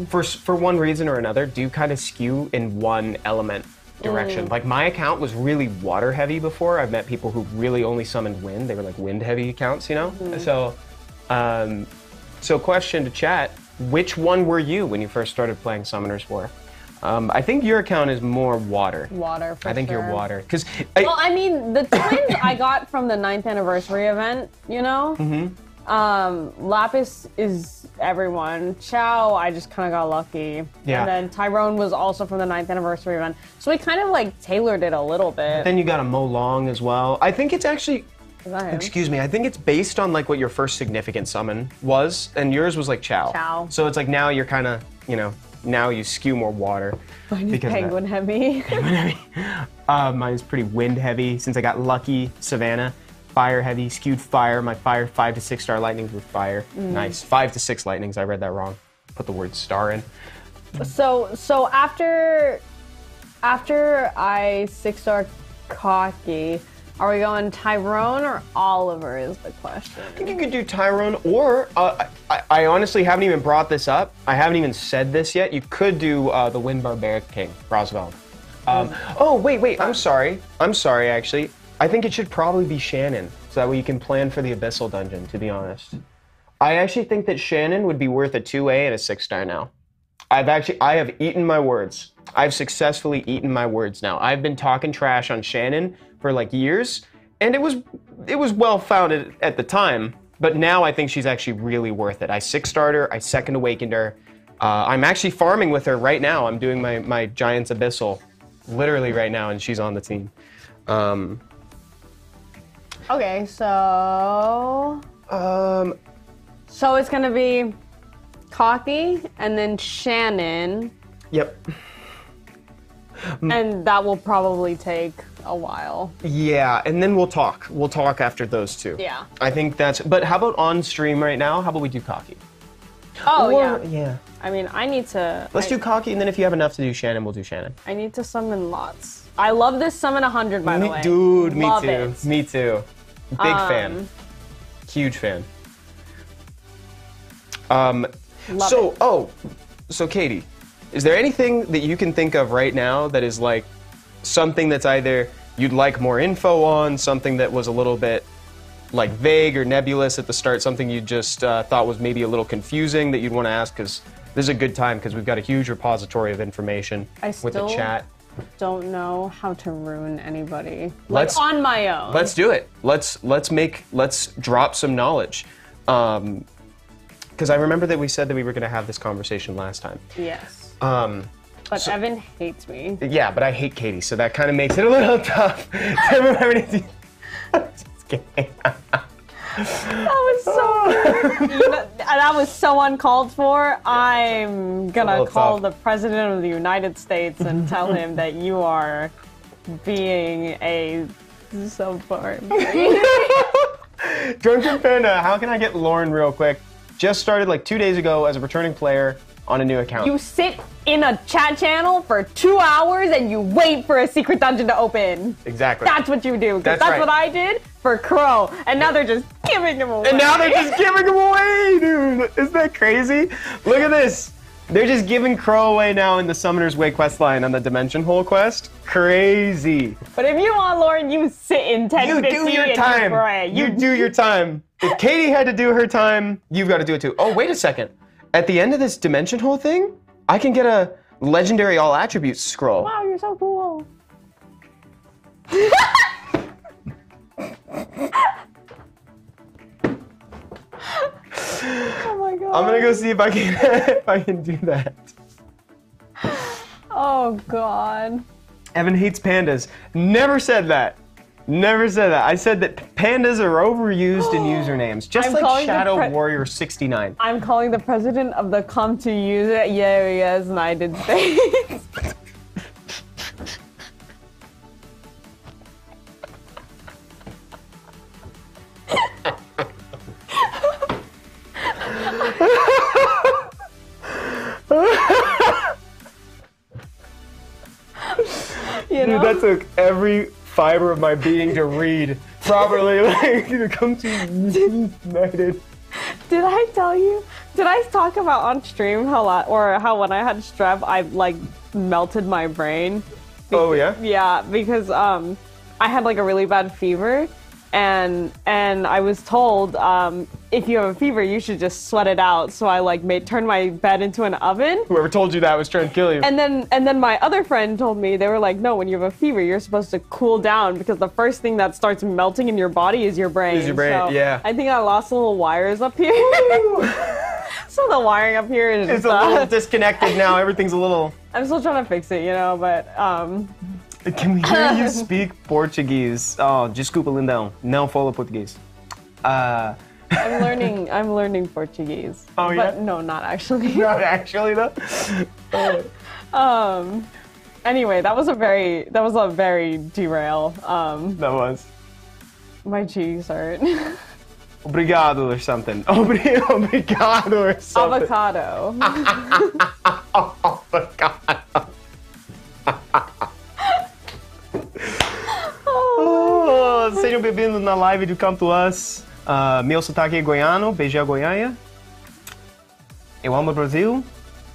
for for one reason or another do kind of skew in one element direction. Like my account was really water heavy before. I've met people who really only summoned wind. They were like wind heavy accounts, you know. So, um, so question to chat: Which one were you when you first started playing Summoner's War? Um, I think your account is more water. Water. For I think sure. you're water because Well, I mean, the twins I got from the ninth anniversary event, you know? Mm-hmm. Um, Lapis is everyone. Chow, I just kind of got lucky. Yeah. And then Tyrone was also from the ninth anniversary event. So we kind of like tailored it a little bit. then you got a Mo Long as well. I think it's actually Is that him? Excuse me. I think it's based on like what your first significant summon was, and yours was like Chow. Chow. So it's like now you're kind of, you know, now you skew more water. Mine is because of that. penguin heavy. Uh, mine is pretty wind heavy since I got lucky Savannah. Fire heavy, skewed fire. My fire five to six star lightnings with fire. Mm. Nice. Five to six lightnings. I read that wrong. Put the word star in. so so after after I six star cocky, are we going Tyrone or Oliver is the question. I think you could do Tyrone, or uh, I, I honestly haven't even brought this up. I haven't even said this yet. You could do uh, the Wind Barbaric King, Roswell. Um, oh wait, wait. I'm sorry. I'm sorry. Actually, I think it should probably be Shannon. so that way you can plan for the Abyssal Dungeon, to be honest. I actually think that Shannon would be worth a 2A and a 6 star now. I've actually, I have eaten my words. I've successfully eaten my words now. I've been talking trash on Shannon for like years, and it was, it was well founded at the time, but now I think she's actually really worth it. I 6 starred her, I second awakened her. Uh, I'm actually farming with her right now. I'm doing my, my Giants Abyssal literally right now, and she's on the team. Um, Okay, so um, so it's gonna be Cocky and then Shannon, yep. and that will probably take a while. Yeah, and then we'll talk. We'll talk after those two. Yeah. I think that's. But how about on stream right now? How about we do cocky? Oh Or- yeah. yeah. I mean, I need to. Let's I, do cocky, and then if you have enough to do Shannon, we'll do Shannon. I need to summon lots. I love this summon 100 by the way. dude, me Love too. It. Me too. Big fan. Um, Huge fan. Um, so, it. oh, so Katie, is there anything that you can think of right now that is like something that's either you'd like more info on, something that was a little bit like vague or nebulous at the start, something you just uh, thought was maybe a little confusing that you'd want to ask? Because this is a good time because we've got a huge repository of information I with the chat. Don't know how to ruin anybody. Let's- like on my own. Let's do it. Let's let's make let's drop some knowledge. Um, because I remember that we said that we were going to have this conversation last time. Yes. Um, But Evan hates me. yeah, but I hate Katie, so that kind of makes it a little tough to remember to do. Just kidding. That was so. you know, that was so uncalled for. I'm gonna call tough. the president of the United States and tell him that you are being a subpar. Drunken Panda, how can I get Lauren real quick? Just started like two days ago as a returning player on a new account. you sit in a chat channel for two hours and you wait for a secret dungeon to open. exactly. That's what you do. That's That's, right. what I did for Crow, and now they're just giving them away. And now they're just giving them away, dude. Isn't that crazy? Look at this. They're just giving Crow away now in the Summoner's Way quest line on the Dimension Hole quest. Crazy. But if you want Lauren, you sit in 10 You do your time. You. You do your time. If Katie had to do her time, you've got to do it too. Oh, wait a second. At the end of this Dimension Hole thing, I can get a legendary all attributes scroll. Wow, you're so cool. oh my god. I'm gonna go see if I can if I can do that. Oh god. Evan hates pandas. Never said that. Never said that. I said that pandas are overused in usernames, just I'm like calling the Shadow pre- Warrior 69. I'm calling the president of the come to use it areas United States. you know? Dude, that took every fiber of my being to read properly. Like, to come to United. Did I tell you? Did I talk about on stream how lot or how when I had strep I like melted my brain? Oh yeah. Yeah, because um I had like a really bad fever and and I was told um if you have a fever you should just sweat it out. So I like made turned my bed into an oven. Whoever told you that was trying to kill you. And then and then my other friend told me they were like, no, when you have a fever, you're supposed to cool down because the first thing that starts melting in your body is your brain. Is your brain, So yeah. I think I lost a little wires up here. so the wiring up here is it's just, a little uh, disconnected now. Everything's a little. I'm still trying to fix it, you know, but um Can we hear you speak Portuguese? Oh, desculpa, lindão. Não falo português. Uh, I'm learning I'm learning Portuguese. Oh, but yeah? no, not actually. not actually though. Um anyway, that was a very that was a very derail. Um that was. my cheeks hurt. Obrigado or something. Obrigado or something. Avocado. Avocado. Oh, sejam bem-vindos na live do Com2us. Ah, meu sotaque é goiano, beijão Goiânia. Eu amo o Brasil.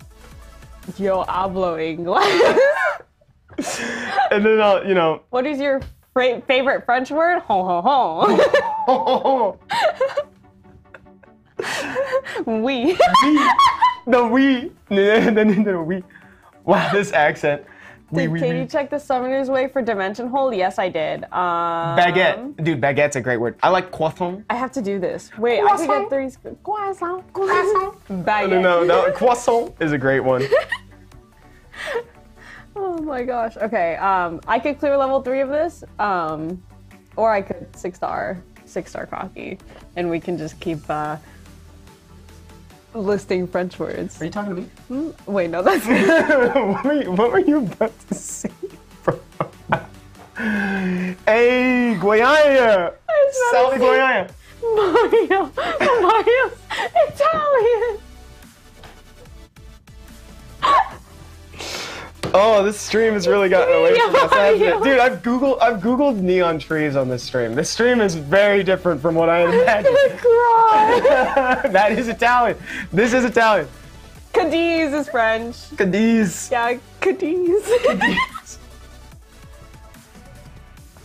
Yo hablo inglés. And then, uh, you know, what is your favorite French word? Ho ho ho. we. the we. the we. Wow, this accent. We, Did we, Katie we. check the summoner's way for dimension hole? Yes, I did. Um, Baguette. Dude, baguette's a great word. I like croissant. I have to do this. Wait, I could get three. sc- Croissant. Croissant. Baguette. No, no, no. Croissant is a great one. Oh my gosh. Okay. Um, I could clear level three of this. Um, or I could six star, six star cocky, and we can just keep uh, listing French words. Are you talking to me? Hmm? Wait, no, that's what, were you, what were you about to say? bro? hey, Guayana! Salve Guayana! Mario. Mario's Italian. Oh, this stream has really gotten away from us, hasn't it? Mario. Dude, I've googled I've googled neon trees on this stream. This stream is very different from what I had imagined. Cry. that is Italian. This is Italian. Cadiz is French. Cadiz. Yeah, Cadiz.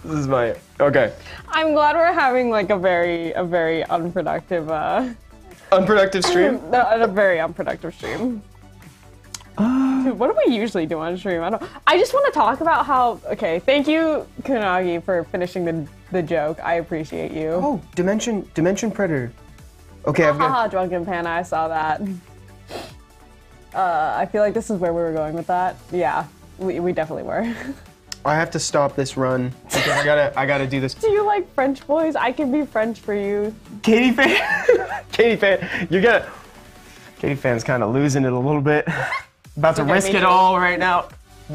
This is my okay. I'm glad we're having like a very, a very unproductive, uh, Unproductive stream. no, a very unproductive stream. What do we usually do on stream? I don't. I just want to talk about how. Okay, thank you, Kunagi, for finishing the the joke. I appreciate you. Oh, Dimension Dimension Predator. Okay, I've got Haha, drunken panda. I saw that. Uh, I feel like this is where we were going with that. Yeah, we, we definitely were. I have to stop this run. because I gotta I gotta do this. do you like French boys? I can be French for you. Katie fan Katie fan, you're gonna Katie fan's kinda losing it a little bit. About to risk it all right now.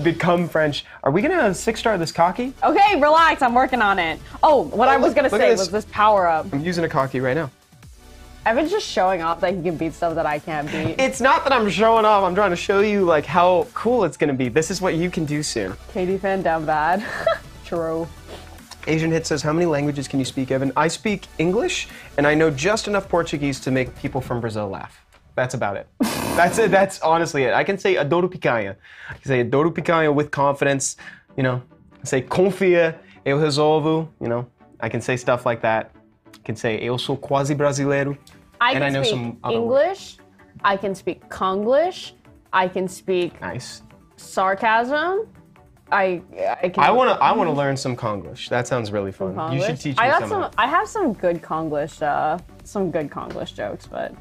Become French. Are we gonna six star this cocky? Okay, relax. I'm working on it. Oh, what I was gonna look at say this. was this power up. I'm using a cocky right now. Evan's just showing off that he can beat stuff that I can't beat. It's not that I'm showing off, I'm trying to show you like how cool it's gonna be. This is what you can do soon. Katie fan down bad. True. Asian Hit says, How many languages can you speak, Evan? I speak English and I know just enough Portuguese to make people from Brazil laugh. That's about it. That's it. That's honestly it. I can say adoro picanha. I can say adoro picanha with confidence. You know, I say confia, eu resolvo. You know, I can say stuff like that. I can say eu sou quase brasileiro. I And can I know speak some. English. I can speak Konglish. I can speak Nice. sarcasm. I I can. I wanna I wanna learn some Konglish. That sounds really fun. You should teach me I got some. some. I have some good Konglish. Uh, some good Konglish jokes, but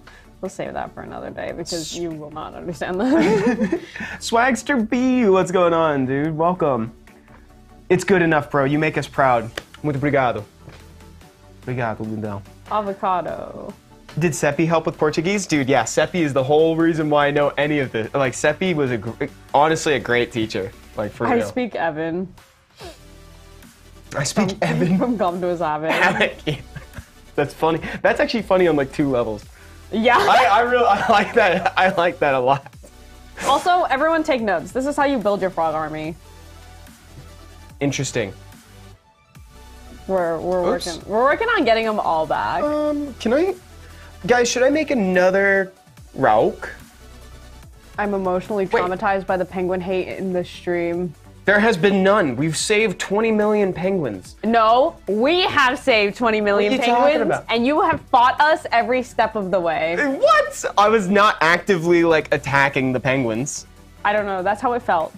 we'll save that for another day because you will not understand that. Swagster B, what's going on, dude? Welcome. It's good enough, bro. You make us proud. Muito obrigado. Obrigado, Lindell. Avocado. Did Seppi help with Portuguese? Dude, yeah, Seppi is the whole reason why I know any of this. Like, Seppi was a gr- honestly a great teacher. Like, for I real. speak Evan. I speak Evan. from Come to Savage. That's funny. That's actually funny on like two levels. Yeah. I, I really I like that. I like that a lot. also, everyone take notes. This is how you build your frog army. Interesting. We're we're Oops. working we're working on getting them all back. Um, can I, guys? Should I make another Rauk? I'm emotionally traumatized by the penguin hate in this stream. There has been none. We've saved 20 million penguins. No, we have saved 20 million What are you talking penguins, about? and you have fought us every step of the way. Eh, what? I was not actively like attacking the penguins. I don't know. That's how it felt.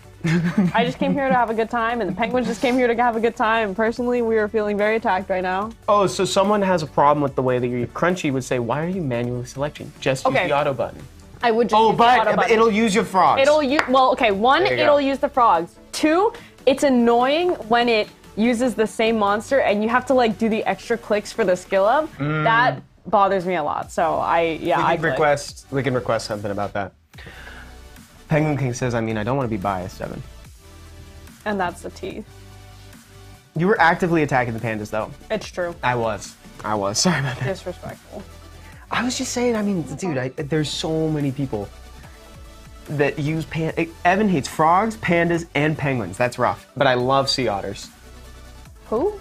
I just came here to have a good time, and the penguins just came here to have a good time. Personally, we are feeling very attacked right now. Oh, so someone has a problem with the way that you Crunchy would say, "Why are you manually selecting? Just use the auto button." I would just Oh, auto but it'll use your frogs. It'll use well, okay. One, you go. it'll use the frogs. Two, it's annoying when it uses the same monster and you have to like do the extra clicks for the skill up. That bothers me a lot. So I yeah Mm. We I can click. request. We can request something about that. Penguin King says, "I mean, I don't want to be biased, Evan. and that's the T. You were actively attacking the pandas, though. It's true. I was. I was. Sorry about that. Disrespectful. I was just saying. I mean, dude, I, there's so many people that use pan. Evan hates frogs, pandas, and penguins. That's rough. But I love sea otters. Who?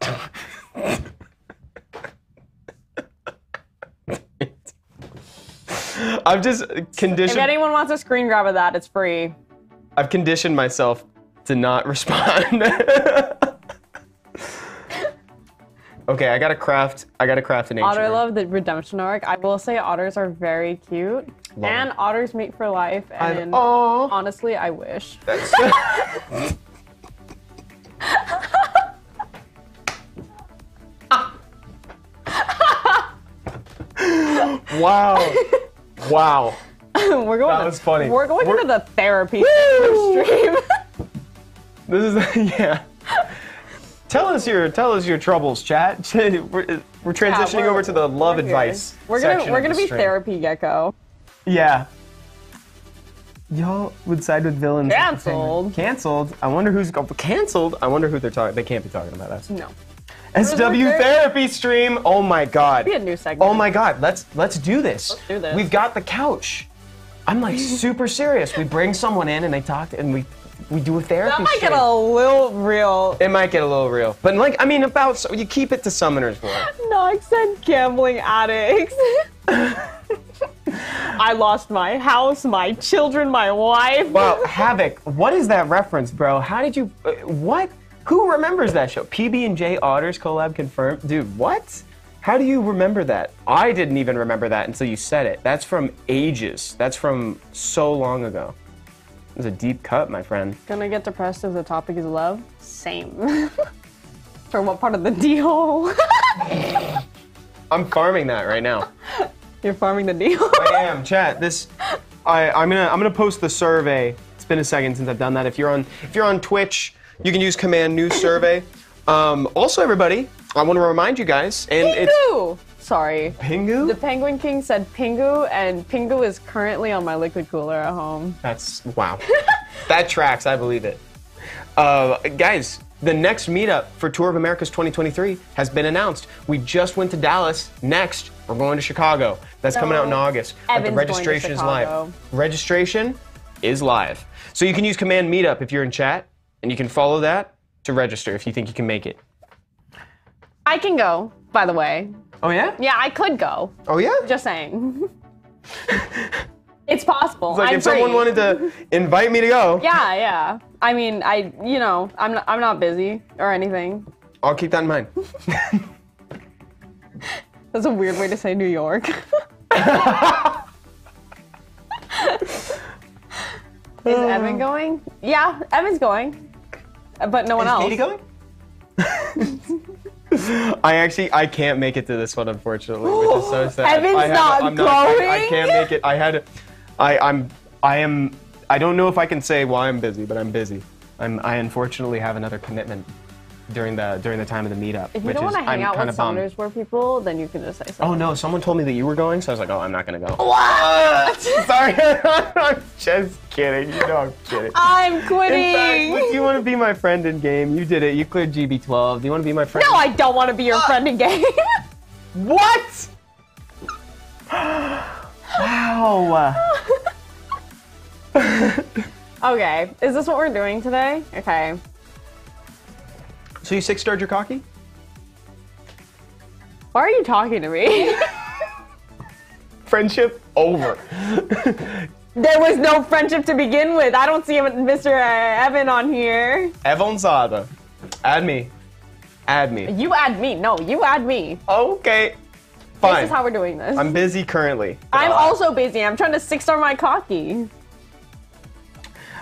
I've just conditioned. If anyone wants a screen grab of that, it's free. I've conditioned myself to not respond. okay, I gotta craft. I gotta craft an Otter love the redemption arc. I will say otters are very cute, Love and them. otters mate for life. And Aw. honestly, I wish. wow. Wow. we're going. That was funny. We're going We're- into the therapy stream. This is yeah. Tell us your tell us your troubles, chat. We're, we're transitioning we're- over to the love advice. We're gonna we're gonna be stream. therapy gecko. Yeah. Y'all would side with villains. Canceled. Canceled. I wonder who's canceled. I wonder who they're talking. They can't be talking about us. No, SW therapy stream. Oh my god. be a new segment. Oh my god. Let's let's do this. Let's do this. We've got the couch. I'm like super serious. We bring someone in and they talk and we we do a therapy That might stream. get a little real. it might get a little real, but like I mean, about so you keep it to Summoner's War. Knox said gambling addicts. I lost my house, my children, my wife. Wow, Havoc. What is that reference, bro? How did you? Uh, what? Who remembers that show? PB and J Otters collab confirmed. Dude, what? How do you remember that? I didn't even remember that until you said it. That's from ages. That's from so long ago. It was a deep cut, my friend. Gonna get depressed if the topic is love? Same. For what part of the deal? I'm farming that right now. You're farming the deal. I am, chat. This, I, I'm gonna, I'm gonna post the survey. It's been a second since I've done that. If you're on, if you're on Twitch, you can use command new survey. Um, also, everybody, I want to remind you guys, and it's Pingu! Sorry. Pingu. The Penguin King said Pingu, and Pingu is currently on my liquid cooler at home. That's wow. that tracks. I believe it. Uh, guys, the next meetup for Tour of Americas 2023 has been announced. We just went to Dallas. Next, we're going to Chicago. That's coming out in. August. But Evan's the going to registration is live. Chicago. Registration is live. So you can use command meetup if you're in chat, and you can follow that to register if you think you can make it. I can go, by the way. Oh yeah? Yeah, I could go. Oh yeah? Just saying. it's possible. like I'm if someone free. wanted to invite me to go, Yeah, yeah. I mean, I, you know, I'm not, I'm not busy or anything. I'll keep that in mind. That's a weird way to say New York. Is Evan going? Yeah, Evan's going. Uh, But no one Is else. Katie going? I actually I can't make it to this one unfortunately, which is so sad. Evan's I had- not I'm I, I can't make it. I had I I'm I am I don't know if I can say why I'm busy, but I'm busy. I'm I unfortunately have another commitment during the during the time of the meetup. If you which don't want to hang I'm out kind with of bummed. Summoners people, then you can just say something. Oh no, someone told me that you were going, so I was like, oh, I'm not gonna go. What? Sorry, I'm just kidding. You know I'm kidding. I'm In fact, quitting. do you want to be my friend in game? You did it. You cleared GB12. Do you want to be my friend? no, I don't want to be your uh, friend in game. What? wow. okay, is this what we're doing today? Okay. So you six starred your cocky? Why are you talking to me? Friendship over. there was no friendship to begin with. I don't see Mr. Evan on here. Evanzada. Add me. Add me. You add me. No, you add me. Okay. Fine. This is how we're doing this. I'm busy currently. I'm Uh, also busy. I'm trying to six star my cocky.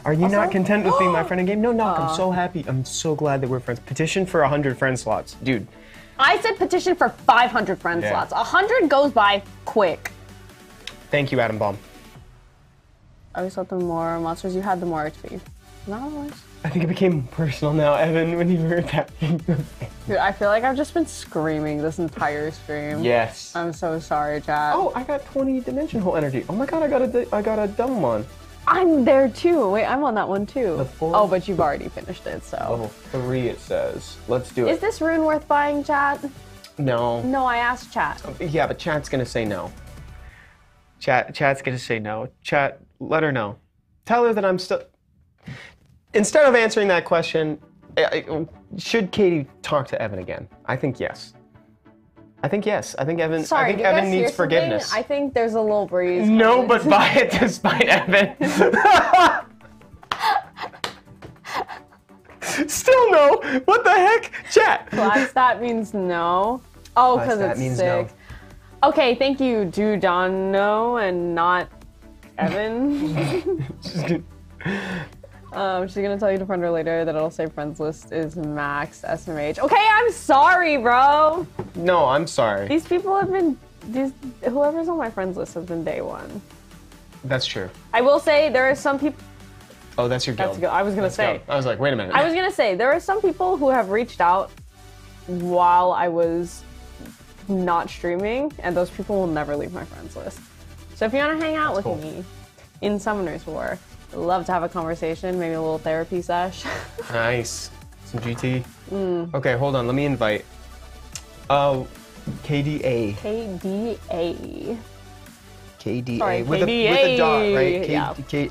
Are you not content with being my friend in game? No, knock. I'm so happy. I'm so glad that we're friends. Petition for 100 friend slots. Dude, I said petition for 500 friend Yeah. slots. 100 goes by quick. thank you, Adam Bomb. I always thought the more monsters you had, the more XP. Not always. I think it became personal now, Evan, when you were attacking. Dude, I feel like I've just been screaming this entire stream. yes. I'm so sorry, chat. Oh, I got 20 dimension hole energy. Oh my god, I got a I got a dumb one. I'm there too. Wait, I'm on that one too. Oh, but you've already finished it, so. Level three, it says. Let's do it. Is this rune worth buying, chat? no. No, I asked chat. Yeah, but chat's gonna say no. Chat, chat's gonna say no. Chat, let her know. Tell her that I'm still. Instead of answering that question, I- I- should Katie talk to Evan again? I think yes. I think yes. I think Evan. Sorry, I think you guys Evan hear needs something? forgiveness. I think there's a little breeze. no, coming. but buy it despite Evan. Still no. What the heck? Chat. Flat stat means no. Oh, because it's means sick. no. Okay, thank you, Dudano, and not Evan. um, she's gonna tell you to friend her later that it'll say friends list is max SMH. Okay, I'm sorry, bro. No, I'm sorry. These people have been these whoever's on my friends list has been day one. That's true. I will say there are some people. Oh, that's your guild. That's. I was gonna Let's say. I was like, wait a minute. I was gonna say there are some people who have reached out while I was not streaming, and those people will never leave my friends list. So if you want to hang out with cool. me in Summoner's War, love to have a conversation, maybe a little therapy sesh. Nice. Some GT. Mm. Okay, hold on. Let me invite. Oh, KDA. KDA. KDA. Sorry, with, A, with a dot, right? K- Yeah. K-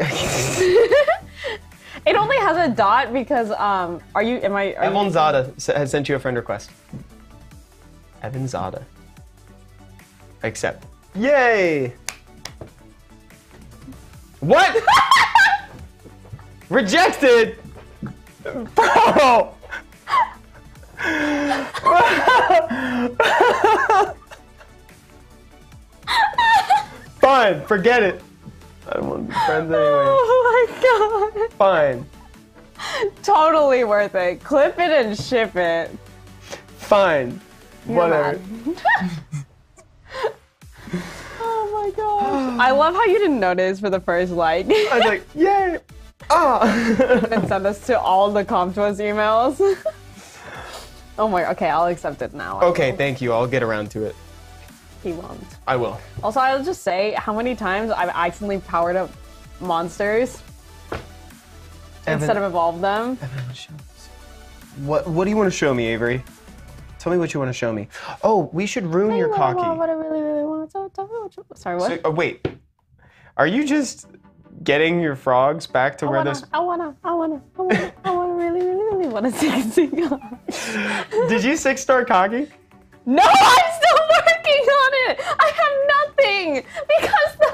It only has a dot because um, are you? Am I? Are you, Evan Zada has sent you a friend request. Evan Zada. Accept. Yay! What? Rejected! Bro! Fine, forget it. I don't want to be friends anyway. Oh my god! Fine, Totally worth it. Clip it and ship it. fine. Whatever. Oh my gosh. I love how you didn't notice for the first like I was like, yay! Ah! and send us to all the comp to emails. oh my okay, I'll accept it now. Okay, thank you. I'll get around to it. he won't. I will. Also I'll just say how many times I've accidentally powered up monsters instead of evolved them. What What do you want to show me, Avery? Tell me what you want to show me. Oh, we should ruin your I want, cocky. What I really, really want. So, tell me Sorry, what? So- oh, wait, are you just getting your frogs back to I where wanna, this? I wanna, I wanna, I wanna, I wanna really, really, really wanna sing, sing. Did you six star cocky? No, I'm still working on it. I have nothing because the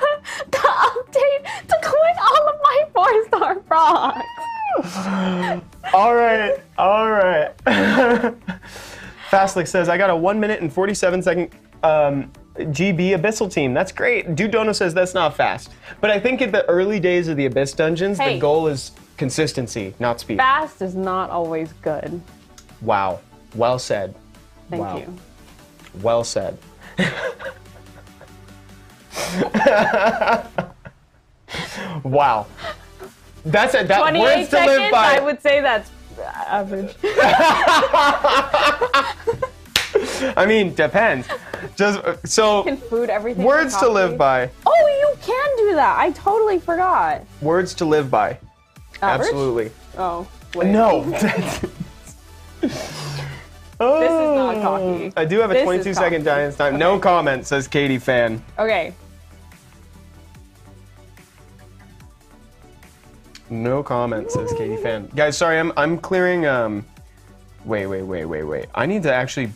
the update took away all of my four star frogs. All right, all right. Fastlick says I got a one minute and forty seven second um, GB Abyssal team. That's great. Dude Dono says that's not fast, but I think in the early days of the Abyss dungeons, Hey. the goal is consistency, not speed. Fast is not always good. Wow. Well said. Thank Wow. you. Well said. wow. That's it. That 28 words to live seconds. by. I would say that's average. I mean, depends. Just uh, so Can food everything. words to live by. Oh, you can do that. I totally forgot. Words to live by. Average? Absolutely. Oh. Wait. No. oh, This is not cocky. I do have a This 22 second. Giants time. No comment, says Katie fan. Okay. No comment, says Katie fan. Guys, sorry, I'm I'm clearing um wait, wait, wait, wait, wait. I need to actually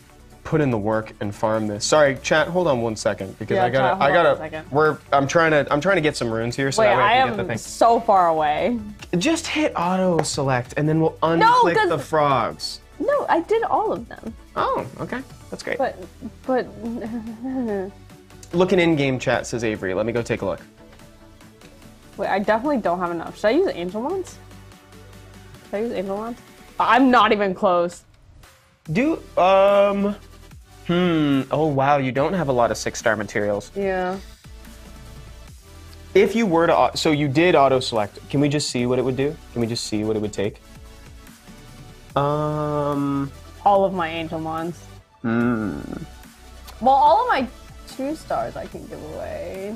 put in the work and farm this. Sorry, chat, hold on one second because Yeah, I gotta chat, I gotta we're I'm trying to I'm trying to get some runes here so Wait, that way I I can get the am thing. so far away. Just hit auto select and then we'll unclick 'cause- the frogs. No, I did all of them. Oh, okay. That's great. But, but. Looking in game chat says Avery. Let me go take a look. Wait, I definitely don't have enough. Should I use Angel Wands? Should I use Angel Wands? I'm not even close. Do um hmm. Oh wow, you don't have a lot of six star materials. Yeah. If you were to so you did auto select. Can we just see what it would do? Can we just see what it would take? Um All of my Angel mons. hmm. Well, all of my two stars I can give away.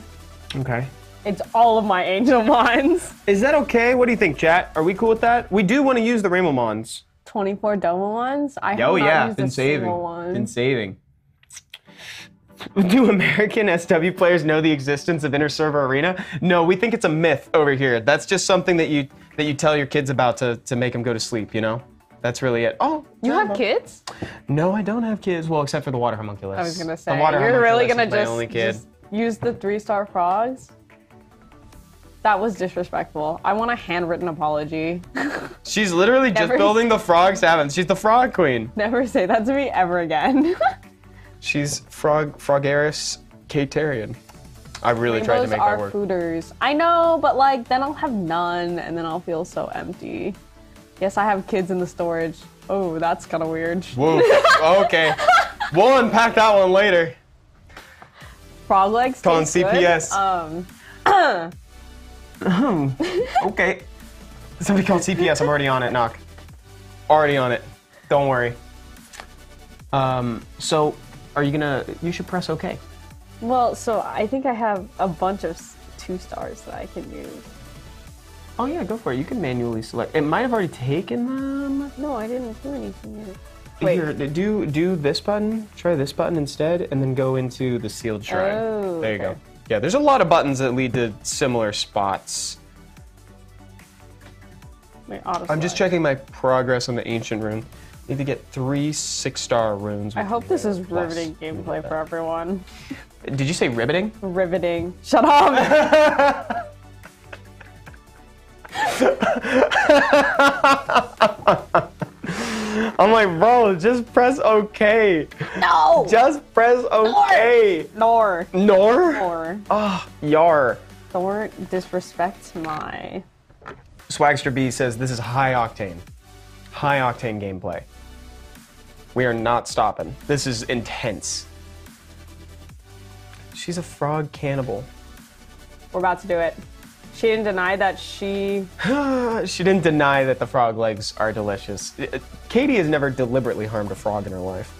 Okay. It's all of my Angel mons. Is that okay? What do you think, chat? Are we cool with that? We do want to use the Rainbow Mons. 24 Domo ones. I have Oh yeah, been a saving. one. Been saving. Do American SW players know the existence of Inter Server Arena? No, we think it's a myth over here. That's just something that you that you tell your kids about to, to make them go to sleep, you know? That's really it. Oh, you have kids? No, I don't have kids. Well, except for the water homunculus. I was gonna say. the water You're really gonna just, just use the three star frogs? That was disrespectful. I want a handwritten apology. She's literally just building the frog seven. She's the frog queen. Never say that to me ever again. She's frog frogaris catarian. I really tried to make are that work. fooders. I know, but like then I'll have none, and then I'll feel so empty. Yes, I have kids in the storage. Oh, that's kind of weird. Whoa. okay. We'll unpack that one later. Frog legs. Call on good. CPS. Um, Okay. Somebody called CPS. I'm already on it, knock. Already on it. Don't worry. Um, so, are you gonna. You should press OK. well, so I think I have a bunch of two stars that I can use. Oh, yeah, go for it. You can manually select. It might have already taken them. No, I didn't do anything yet. Wait. Here, do do this button. Try this button instead, and then go into the sealed shrine. Oh, there you go. Yeah, there's a lot of buttons that lead to similar spots. Wait, I'm just checking my progress on the ancient rune. Need to get three six-star runes. I hope this is plus. riveting gameplay for everyone. Did you say riveting? Riveting. Shut up. I'm like, bro, just press OK. no. Just press OK. Nor. Nor? Nor. Ah, yar. Don't disrespect my. Swagster B says this is high octane. High octane gameplay. We are not stopping. This is intense. She's a frog cannibal. We're about to do it. She didn't deny that she. she didn't deny that the frog legs are delicious. Uh, Katie has never deliberately harmed a frog in her life.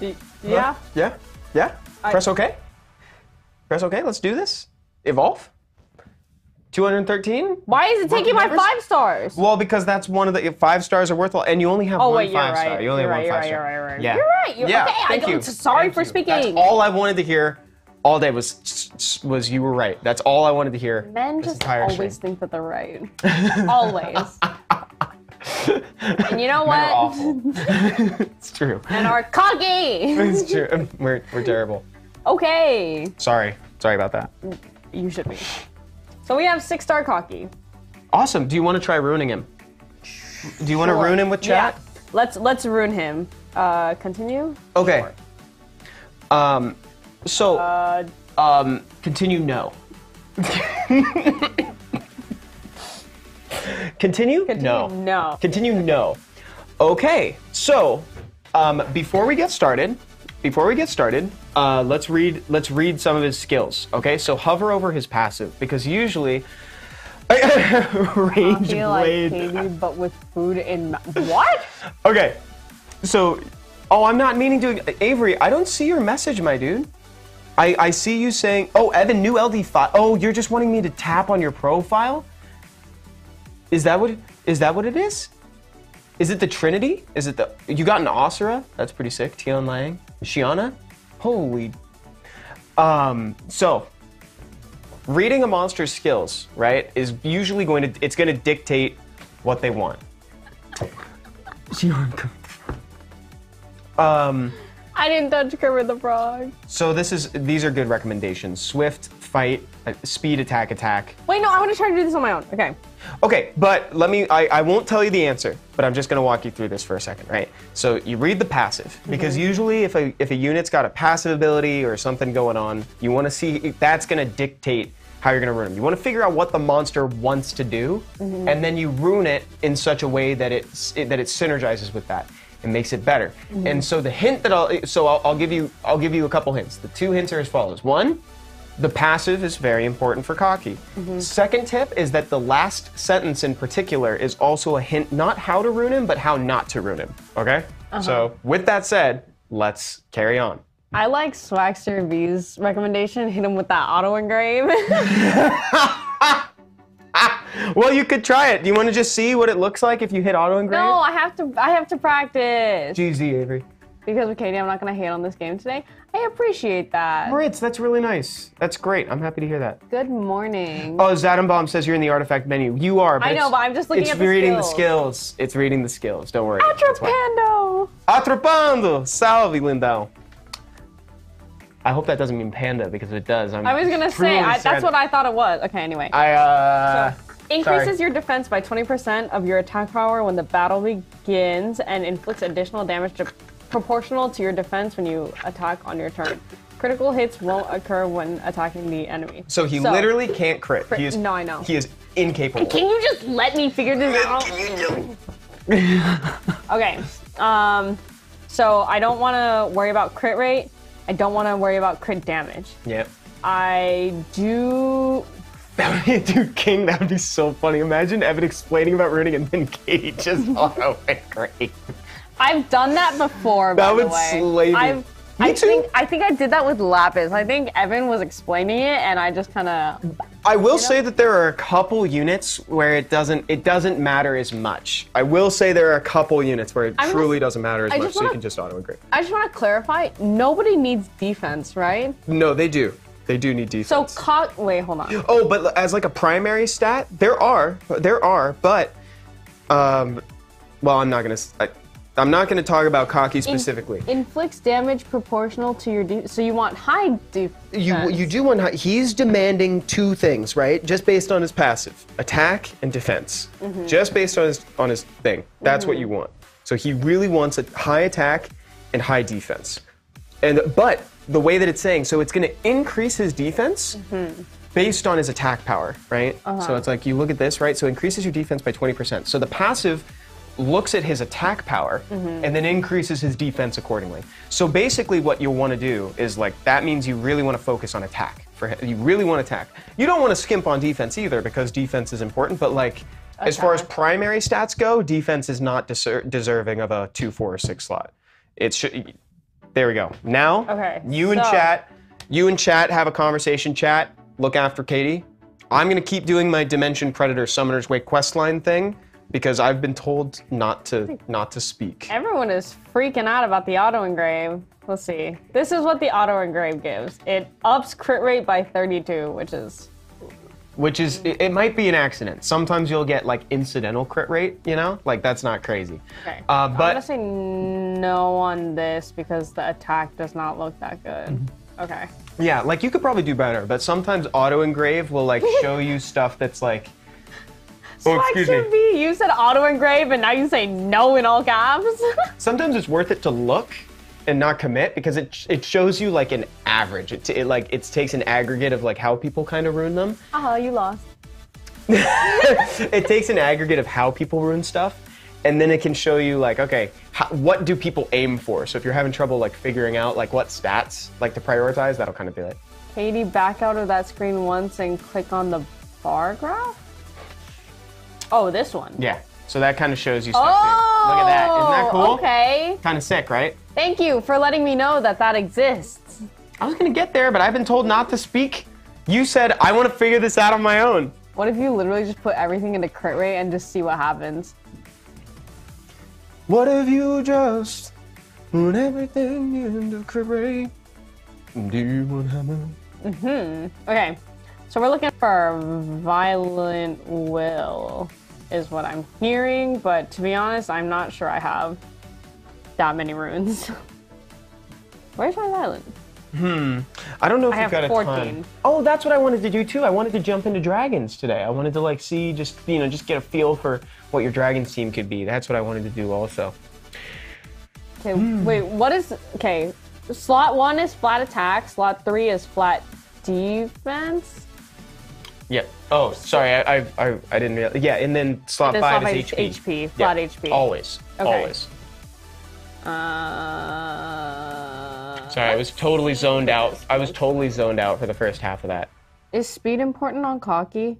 y- Yeah. Yeah? Yeah? I- Press OK? Press OK? Let's do this. Evolve? 213? Why is it taking my five stars? Well, because that's one of the five stars are worth, and you only have Oh one wait, you're five right. star. You only you're have right. one You're five right. star. You're right. Yeah. You're right. You're yeah. okay. Thank don't- you. Sorry Thank for you. speaking. That's all I wanted to hear all day was was you were right. That's all I wanted to hear. Men just always stream. think that they're right. always. And you know what? it's true. And are cocky. It's true. We're, we're terrible. okay. Sorry. Sorry about that. You should be. So we have six star cocky. Awesome. Do you want to try ruining him? Do you want to Sure. ruin him with chat? Yeah. Let's let's ruin him. Uh, continue. Okay. Um, so, Uh, um, continue no. continue? continue. No. No. Continue no. Okay, so um, before we get started, before we get started, uh, let's read let's read some of his skills. Okay, so hover over his passive because usually range Feel like blade. Katie, but with food in what? Okay, so oh, I'm not meaning to Avery. I don't see your message, my dude. I, I see you saying, oh, Evan, new LD5. Oh, you're just wanting me to tap on your profile? Is that what is that what it is? Is it the Trinity? Is it the you got an Asura? That's pretty sick. Tion Lang, Shiana, holy. Um, so reading a monster's skills, right, is usually going to it's going to dictate what they want. Um. I didn't touch Kermit the Frog. So this is these are good recommendations. Swift, fight, uh, speed, attack, attack. Wait, no, I want to try to do this on my own. Okay. Okay, but let me. I, I won't tell you the answer, but I'm just gonna walk you through this for a second, right? So you read the passive because usually if a if a unit's got a passive ability or something going on, you want to see that's gonna dictate how you're gonna rune them. You want to figure out what the monster wants to do, and then you rune it in such a way that it's it, that it synergizes with that. It makes it better. And so the hint that I'll so I'll, I'll give you I'll give you a couple hints. The two hints are as follows. One, the passive is very important for cocky. Mm-hmm. Second tip is that the last sentence in particular is also a hint not how to ruin him, but how not to ruin him. Okay? Uh-huh. So, with that said, let's carry on. I like Swagster V's recommendation. Hit him with that auto engrave. Well, you could try it. Do you want to just see what it looks like if you hit auto engrave? no, I have to. I have to practice. GZ, Avery. Because of Katie, I'm not gonna hate on this game today. I appreciate that. Moritz, that's really nice. That's great. I'm happy to hear that. Good morning. Oh, Zadenbaum says you're in the artifact menu. You are. But I know, but I'm just looking it's at the reading the skills. skills. It's reading the skills. Don't worry. Atropando. Atropando! Salve, Lindau. I hope that doesn't mean panda because if it does, I'm. I was gonna say I, that's what I thought it was. Okay, anyway. I uh. Increases sorry. your defense by 20% of your attack power when the battle begins and inflicts additional damage to, proportional to your defense when you attack on your turn. Critical hits won't occur when attacking the enemy. So he literally can't crit. He is, no, I know. He is incapable. Can you just let me figure this out? okay. Um, so I don't want to worry about crit rate. I don't want to worry about crit damage. Yep. I do. That would be, dude, King, that would be so funny. Imagine Evan explaining about ruining and then Katie just auto great. I've done that before. That would slay me. I've, Me I too. think I think I did that with Lapis. I think Evan was explaining it, and I just kind of. I will say that there are a couple units where it doesn't it doesn't matter as much. I will say there are a couple units where it I'm truly just- doesn't matter as I much, just so you can just auto agree. I just want to clarify. Nobody needs defense, right? No, they do. They do need So defense. cock. Wait, hold on. oh, but as like a primary stat, there are there are, but um, well, I'm not gonna. I, I'm not gonna talk about cocky specifically. Inflicts damage proportional to your. De- so you want high defense. You you do want hi- he's demanding two things, right? Just based on his passive, attack and defense. Mm-hmm. Just based on his on his thing. That's what you want. So he really wants a high attack and high defense. And but the way that it's saying, so it's going to increase his defense Mm-hmm. based on his attack power, right? Uh-huh. So it's like you look at this, right? So it increases your defense by 20%. So the passive looks at his attack power Mm-hmm. and then increases his defense accordingly. So basically what you'll want to do is like that means you really want to focus on attack. For him. you really want attack. You don't want to skimp on defense either because defense is important, but like as far as primary stats go, defense is not deser- deserving of a 2 4 or 6 slot. It should There we go. Now, Okay, you and so- chat, you and chat have a conversation. Chat, look after Katie. I'm gonna keep doing my Dimension Predator Summoner's Way questline thing because I've been told not to not to speak. Everyone is freaking out about the auto engrave. Let's see. This is what the auto engrave gives. It ups crit rate by 32, which is Which is it, it might be an accident. Sometimes you'll get like incidental crit rate, you know? Like that's not crazy. okay. Uh, I'm gonna say no on this because the attack does not look that good. Mm-hmm. Okay. yeah, like you could probably do better. But sometimes auto engrave will like show you stuff that's like. Oh, excuse me. Selection B, you said auto engrave and now you say no in all caps. sometimes it's worth it to look and not commit because it it shows you like an average. It, it like it takes an aggregate of like how people kind of ruin them. oh, you lost. it takes an aggregate of how people ruin stuff, and then it can show you like okay, how, what do people aim for? So if you're having trouble like figuring out like what stats like to prioritize, that'll kind of be it. Katie, back out of that screen once and click on the bar graph. Oh, this one. Yeah. So that kind of shows you stuff Oh. Look at that. Isn't that cool? Okay. Kind of sick, right? Thank you for letting me know that that exists. I was gonna get there, but I've been told not to speak. You said I want to figure this out on my own. What if you literally just put everything into crit rate and just see what happens? What if you just put everything into crit rate? Do you want to happen? Mm-hmm. Okay, so we're looking for violent will, is what I'm hearing, but to be honest, I'm not sure I have that many runes. Where's my island? Hmm. I don't know if I you've have got a ton. Oh, that's what I wanted to do too. I wanted to jump into dragons today. I wanted to like see just you know just get a feel for what your dragons team could be. That's what I wanted to do also. Okay, Hmm. wait, what is. Okay, slot one is flat attack, slot three is flat defense. Yeah. Oh, sorry. I I, I, I didn't realize. Yeah, and then slot Then five slot is HP. HP, flat Yeah, HP. Always. Okay. Always. Uh, Sorry, I was totally zoned out. I was totally zoned out for the first half of that. Is speed important on cocky?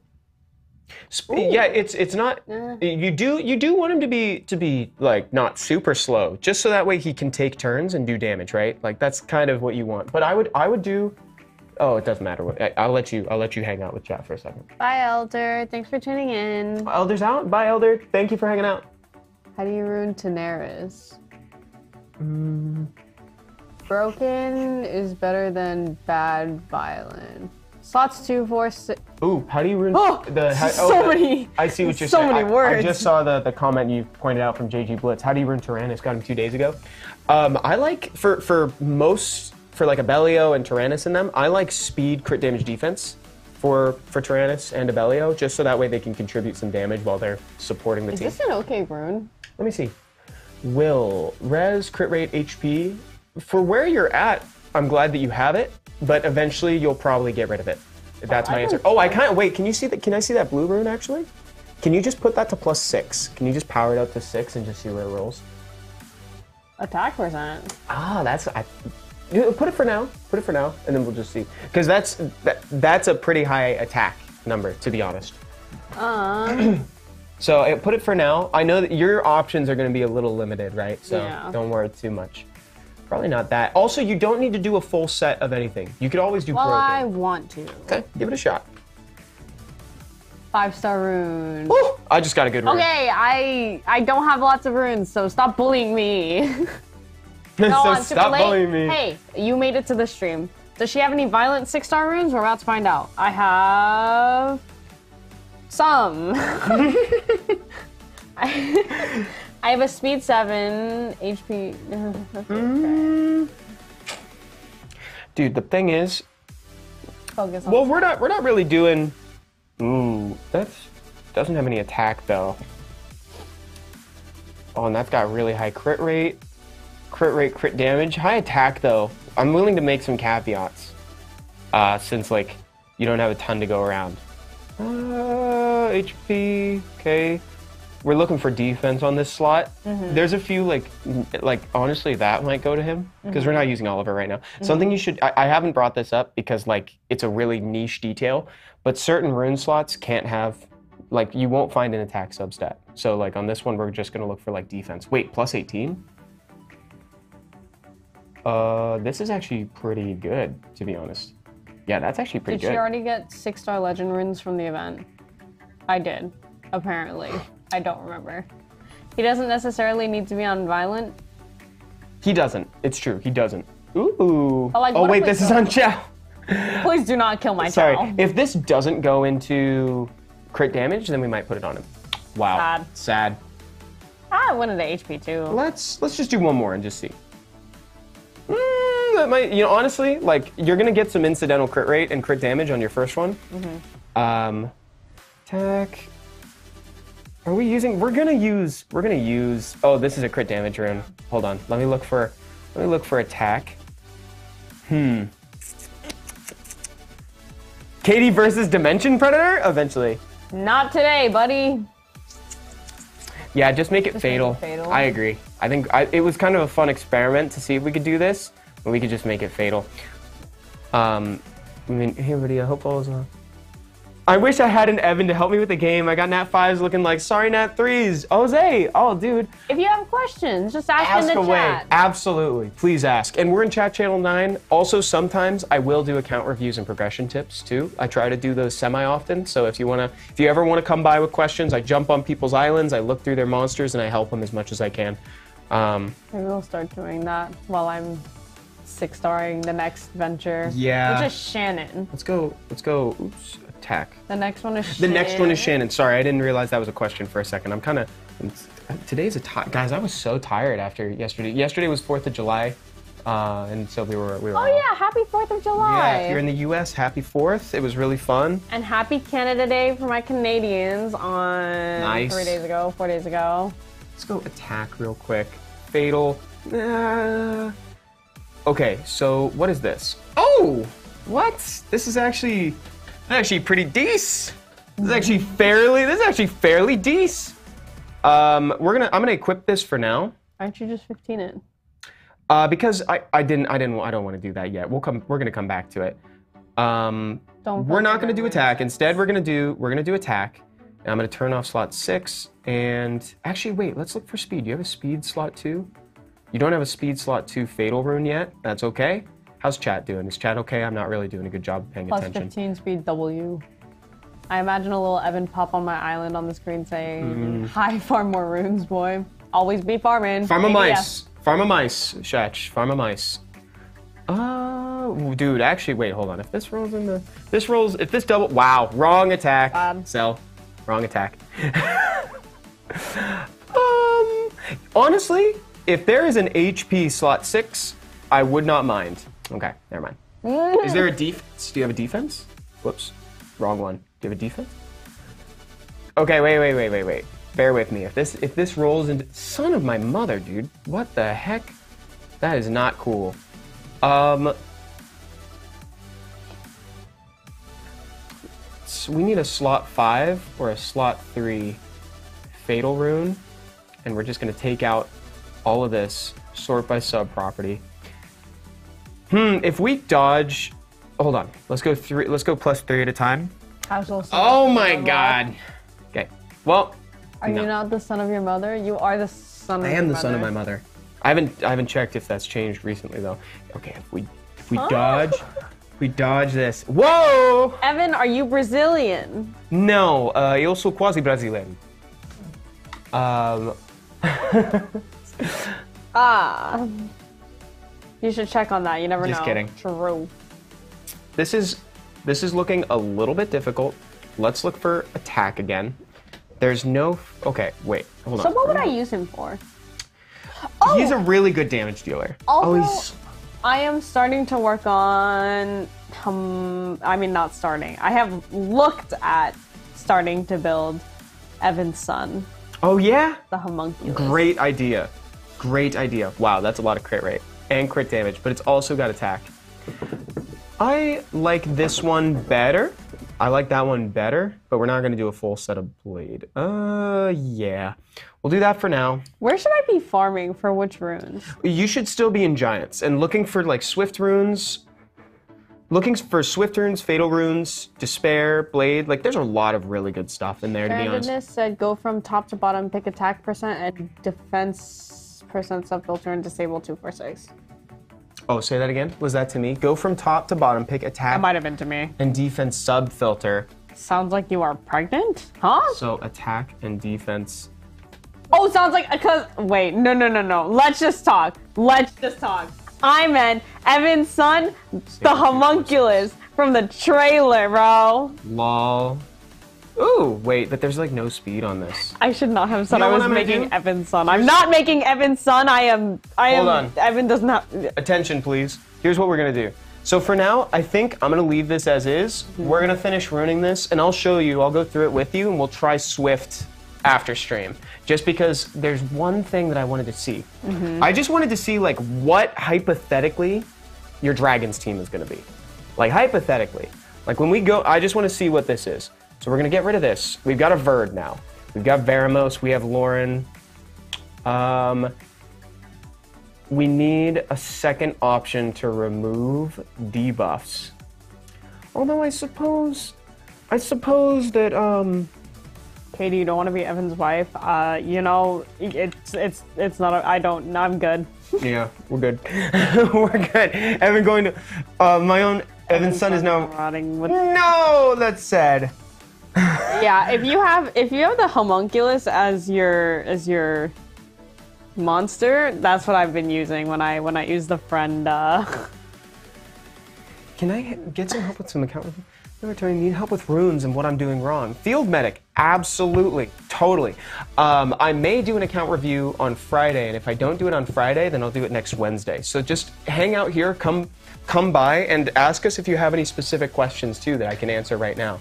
Sp- yeah, it's it's not. You do you do want him to be to be like not super slow, just so that way he can take turns and do damage, right? Like that's kind of what you want. But I would I would do. Oh, it doesn't matter. What I, I'll let you I'll let you hang out with chat for a second. Bye, Elder. Thanks for tuning in. Elder's out. Bye, Elder. Thank you for hanging out. How do you ruin Daenerys? Mm. Broken is better than bad violent. Slots two, four, six. Ooh, how do you ruin Oh, the? How, so the- many- I see what you're so saying. So many I- I, just saw the, the comment you pointed out from JG Blitz. How do you ruin Tyrannus? Got him two days ago. Um, I like for for most for like Abellio and Tyrannus in them, I like speed crit damage defense for for Tyrannus and Abellio, just so that way they can contribute some damage while they're supporting the Is team. this an okay rune? Let me see. Will res crit rate HP for where you're at. I'm glad that you have it, but eventually you'll probably get rid of it. That's Oh, my answer. Oh, I can't wait. Can you see that? Can I see that blue rune actually? Can you just put that to plus six? Can you just power it up to six and just see where it rolls? Attack percent. Ah, that's I. Put it for now. Put it for now, and then we'll just see. Because that's that, that's a pretty high attack number, to be honest. Um, So uh, put it for now. I know that your options are going to be a little limited, right? So Yeah. don't worry too much. Probably not that. Also, you don't need to do a full set of anything. You could always do well, I want to. Okay, give it a shot. Five star rune. Woo! I just got a good rune. Okay, I I don't have lots of runes, so stop bullying me. So on, stop bullying me. Hey, you made it to the stream. Does she have any violent six star runes? We're about to find out. I have some. I, have a speed seven HP. Mm. Dude, the thing is, Focus on. well, we're not we're not really doing. Ooh, that's doesn't have any attack though. Oh, and that's got really high crit rate, crit rate, crit damage, high attack though. I'm willing to make some caveats, uh, since like you don't have a ton to go around. Uh, HP, okay. We're looking for defense on this slot. There's a few like, like honestly, that might go to him because we're not using Oliver right now. Something you should. I, I haven't brought this up because like it's a really niche detail, but certain rune slots can't have, like you won't find an attack substat. So like on this one, we're just gonna look for like defense. Wait, plus 18. Uh, this is actually pretty good to be honest. Yeah, that's actually pretty Did good. she already get six star legend runes from the event? I did, apparently. I don't remember. He doesn't necessarily need to be on violent. He doesn't. It's true. He doesn't. Ooh. But, like, oh wait, this is on Chow. Please do not kill my Sorry. If this doesn't go into crit damage, then we might put it on him. Wow. Sad. Sad. I wanted the HP too. Let's let's just do one more and just see. Mm, that might, you know, honestly, like you're gonna get some incidental crit rate and crit damage on your first one. Mm-hmm. Um, attack. Are we using? We're gonna use. We're gonna use. Oh, this is a crit damage rune. Hold on. Let me look for. Let me look for attack. Hmm. Katie versus Dimension Predator. Eventually. Not today, buddy. Yeah, just make it, make fatal. it fatal. I agree. I think I, it was kind of a fun experiment to see if we could do this, and we could just make it fatal. Um, I mean, hey everybody, I hope all is well. I wish I had an Evan to help me with the game. I got Nat fives looking like sorry Nat threes. Jose, oh dude, If you have questions, just ask, ask in the away. chat. Absolutely, please ask. And we're in chat channel nine. Also, sometimes I will do account reviews and progression tips too. I try to do those semi often. So if you wanna, if you ever want to come by with questions, I jump on people's islands, I look through their monsters, and I help them as much as I can. Um, Maybe we'll start doing that while I'm six starring the next venture. Yeah. Which is Shannon. let's go. Let's go. Oops. Attack. The next one is The Shannon. next one is Shannon. Sorry, I didn't realize that was a question for a second. I'm kind of. Today's a guys. I was so tired after yesterday. Yesterday was Fourth of July, uh, and so we were we were. Oh yeah, happy 4th of July. Yeah, if you're in the U.S., happy Fourth. It was really fun. and happy Canada Day for my Canadians on Nice. three days ago, four days ago. Let's go attack real quick. Fatal. Uh, okay, so what is this? Oh, what? This is actually, is actually pretty decent. This is actually fairly. This is actually fairly decent. Um, we're gonna. I'm gonna equip this for now. Aren't you just 15 it? Uh, because I, I didn't I didn't I don't want to do that yet. We'll come we're gonna come back to it. Um, Don't we're not gonna do do attack. Instead, we're gonna do we're gonna do attack. And I'm gonna turn off slot six. And actually, wait. Let's look for speed. Do you have a speed slot two? You don't have a speed slot two fatal rune yet. That's okay. How's chat doing? Is chat okay? I'm not really doing a good job of paying Plus attention. 15 speed W. I imagine a little Evan pop on my island on the screen saying, Hi, farm more runes, boy. Always be farming. Farm a mice. Farm a mice, Shatch. Farm a mice. Oh, dude, actually, wait, hold on. If this rolls in the. This rolls. If this double. Wow, wrong attack. Bad. Sell. Wrong attack. um, honestly, if there is an HP slot 6, I would not mind. Okay, never mind. Is there a defense? Do you have a defense? Whoops, wrong one. Do you have a defense? Okay, wait, wait, wait, wait, wait. Bear with me. If this if this rolls into son of my mother, dude, what the heck? That is not cool. Um, so we need a slot five or a slot three fatal rune, and we're just gonna take out all of this sort by sub property. Hmm. If we dodge, hold on. Let's go three. Let's go plus three at a time. Casual son Oh my your mother. god. Okay. Well, Are No. you not the son of your mother? You are the son of I your am the mother. son of my mother. I haven't I haven't checked if that's changed recently though. Okay, if we if we dodge if we dodge this. Whoa! Evan, are you Brazilian? No, uh, eu sou quase brasileiro. Um, Ah. You should check on that. You never know. Just know. kidding. True. this is this is looking a little bit difficult. Let's look for attack again. There's no. Okay, wait. Hold So on. what would I use him for? He's a really good damage dealer. Although- oh, he's. I am starting to work on. Um, I mean, not starting. I have looked at starting to build Evan's son, Oh yeah. the homunculus. Great idea. Great idea. Wow, that's a lot of crit rate and crit damage, but it's also got attack. I like this one better. I like that one better, but we're not going to do a full set of blade. Uh, yeah. We'll do that for now. Where should I be farming for which runes? You should still be in Giants and looking for like Swift runes. Looking for Swift runes, Fatal runes, Despair, Blade. Like, there's a lot of really good stuff in there, to be honest. Said go from top to bottom, pick attack percent and defense percent sub filter and disable two four six. Oh, say that again. Was that to me? Go from top to bottom, pick attack That might have been to me. and defense sub filter. Sounds like you are pregnant, huh? So attack and defense. Oh, sounds like because wait, no, no, no, no. Let's just talk. Let's just talk. I meant Evan's son, the homunculus from the trailer, bro. Lol. Ooh, wait, but there's like no speed on this. I should not have said You know I was making do? Evan's son. I'm not making Evan's son. I am. I Hold am. on. Evan does not. Attention, please. Here's what we're gonna do. So for now, I think I'm gonna leave this as is. Hmm. We're gonna finish ruining this, and I'll show you. I'll go through it with you, and we'll try Swift after stream. Just because there's one thing that I wanted to see. Mm-hmm. I just wanted to see like what hypothetically your Dragons team is gonna be. Like hypothetically. Like when we go, I just want to see what this is. So we're gonna get rid of this. We've got a Verd now. We've got Veromos. We have Lauren. Um, we need a second option to remove debuffs. Although I suppose, I suppose that um, Katie, you don't want to be Evan's wife. Uh, you know, it's it's it's not. A, I don't. I'm good. yeah, we're good. we're good. Evan going to, uh, my own Evan's son is now. rotting with. No, that's sad. Yeah, if you have if you have the homunculus as your as your monster, that's what I've been using when I when I use the friend. Uh, Can I get some help with some account? Never tell me need help with runes and what I'm doing wrong. Field medic, absolutely, totally. Um, I may do an account review on Friday, and if I don't do it on Friday, then I'll do it next Wednesday. So just hang out here, come, come by, and ask us if you have any specific questions too that I can answer right now.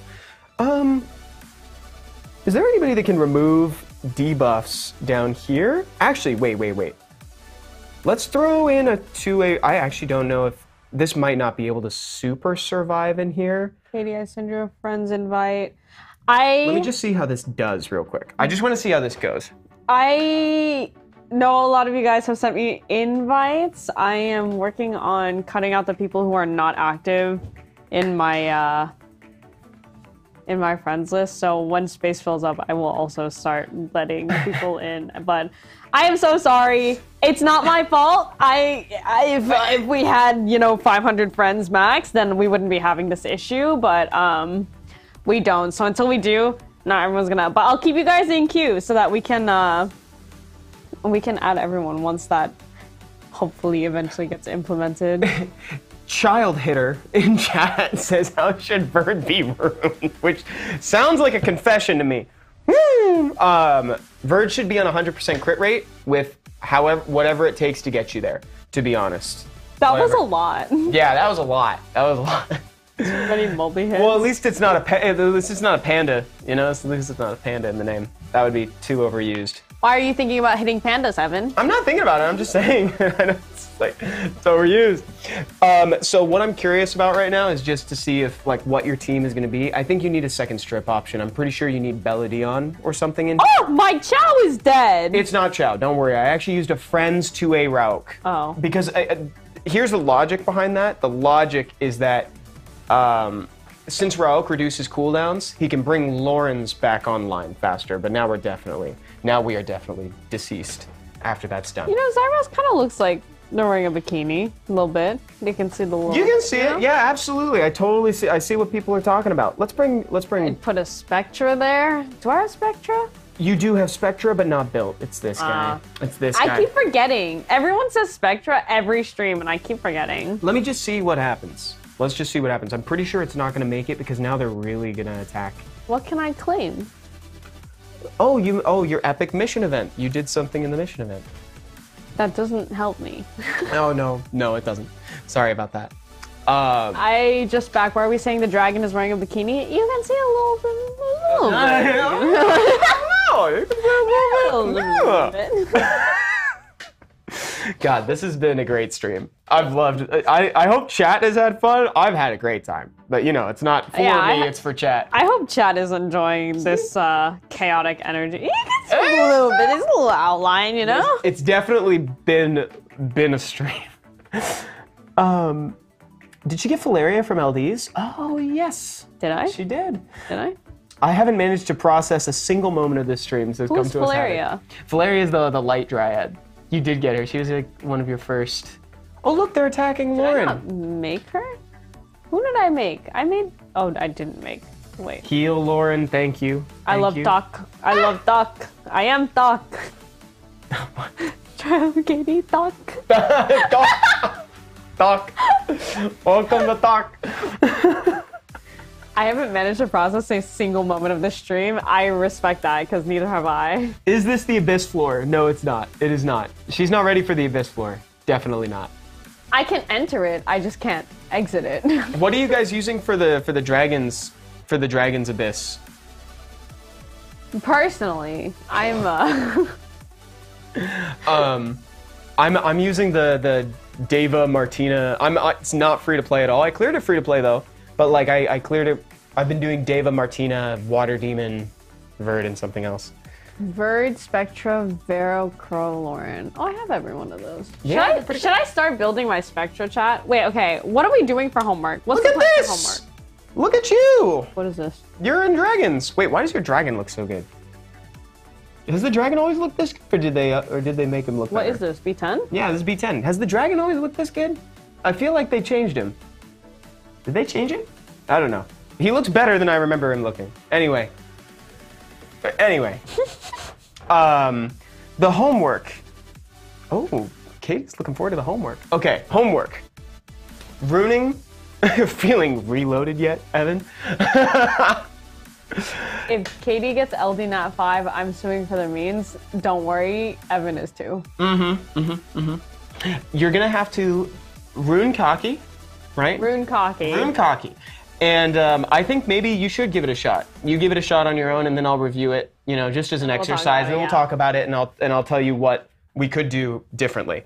Um, is there anybody that can remove debuffs down here? Actually, wait, wait, wait. Let's throw in a 2A. I actually don't know if this might not be able to super survive in here. Katie, I send you a friend's invite. I Let me just see how this does real quick. I just want to see how this goes. I know a lot of you guys have sent me invites. I am working on cutting out the people who are not active in my uh, in my friends list. So when space fills up, I will also start letting people in. But I am so sorry. It's not my fault. I, I if if we had you know 500 friends max, then we wouldn't be having this issue. But um, we don't. So until we do, not everyone's gonna. But I'll keep you guys in queue so that we can uh, we can add everyone once that hopefully eventually gets implemented. Child hitter in chat says, "How should bird be ruined?" Which sounds like a confession to me. Woo! Um, Verd should be on 100% crit rate with however whatever it takes to get you there. To be honest, That was a lot. Yeah, that was a lot. That was a lot. Many multi hits. well, at least it's not a pa- at least it's not a panda. You know, at least it's not a panda in the name. That would be too overused. Why are you thinking about hitting pandas, Evan? I'm not thinking about it. I'm just saying. I know it's like it's overused. Um, so what I'm curious about right now is just to see if like what your team is going to be. I think you need a second strip option. I'm pretty sure you need Belladeon or something in. Oh, my Chow is dead. It's not Chow. Don't worry. I actually used a friend's 2A Rauk. Oh. Because I, I- here's the logic behind that. The logic is that um, since Rauk reduces cooldowns, he can bring Lawrence back online faster. But now we're definitely now we are definitely deceased after that's done. you know, Zaiross kind of looks like the wearing a bikini a little bit. You can see the little. You can see know? it. Yeah, absolutely. I totally see. I see what people are talking about. Let's bring. Let's bring. Put a Spectra there. Do I have Spectra? You do have Spectra, but not built. It's this ah. guy. it's this guy. I keep forgetting. Everyone says Spectra every stream, and I keep forgetting. Let me just see what happens. Let's just see what happens. I'm pretty sure it's not going to make it because now they're really going to attack. What can I claim? Oh, you. Oh, your epic mission event. You did something in the mission event. That doesn't help me. Oh no, no, it doesn't. Sorry about that. Um, I just back where are we saying the dragon is wearing a bikini? You can see a little bit. A little bit. A little bit. God, this has been a great stream. I've loved it. I, I hope chat has had fun. I've had a great time. But you know, it's not for Yeah, me, ha- it's for chat. I hope chat is enjoying this uh, chaotic energy. You see a little bit. It's a little outline, you know. It's definitely been been a stream. um did she get Valeria from LDs? Oh yes. Did I? She did. Did I? I haven't managed to process a single moment of this stream, so come Who's to us. having- Valeria? Valeria is the the light dryad. You did get her. She was like one of your first. Oh look, they're attacking Did I Lauren. not make her? Who did I make? I made. Oh, I didn't make. Wait. Heal Lauren, thank you. I Thank love you. Doc. I love ah! Doc. I am Doc. Try Katie Doc. Doc. Doc. Welcome to Doc. I haven't managed to process a single moment of this stream. I respect that because neither have I. Is this the abyss floor? No, it's not. It is not. She's not ready for the abyss floor. Definitely not. I can enter it. I just can't exit it. What are you guys using for the for the dragons for the dragons abyss? Personally, I'm. Uh, Um, I'm I'm using the the Deva Martina. I'm it's not free to play at all. I cleared it free to play though, but like I, I cleared it. I've been doing Deva Martina, Water Demon, Verd, and something else. Verd, Spectra, Vero, Crow, Lauren. Oh, I have every one of those. Yeah, should I, should I start building my Spectra chat? Wait, okay. What are we doing for homework? What's Look the at this! Look at you! What is this? You're in dragons. Wait, why does your dragon look so good? Has the dragon always looked this good, or did they uh, or did they make him look What better? is this? B10? Yeah, this is B10. Has the dragon always looked this good? I feel like they changed him. Did they change him? I don't know. He looks better than I remember him looking. Anyway. Anyway. um, the homework. Oh, Katie's looking forward to the homework. Okay, homework. Ruining. Feeling reloaded yet, Evan? If Katie gets LD Nat 5, I'm suing for the means. Don't worry, Evan is too. Mhm, mhm, mhm. You're gonna have to rune cocky, right? Rune cocky. Rune cocky. And um, I think maybe you should give it a shot. You give it a shot on your own, and then I'll review it. You know, just as an talk exercise, and we'll yeah. talk about it, and I'll and I'll tell you what we could do differently.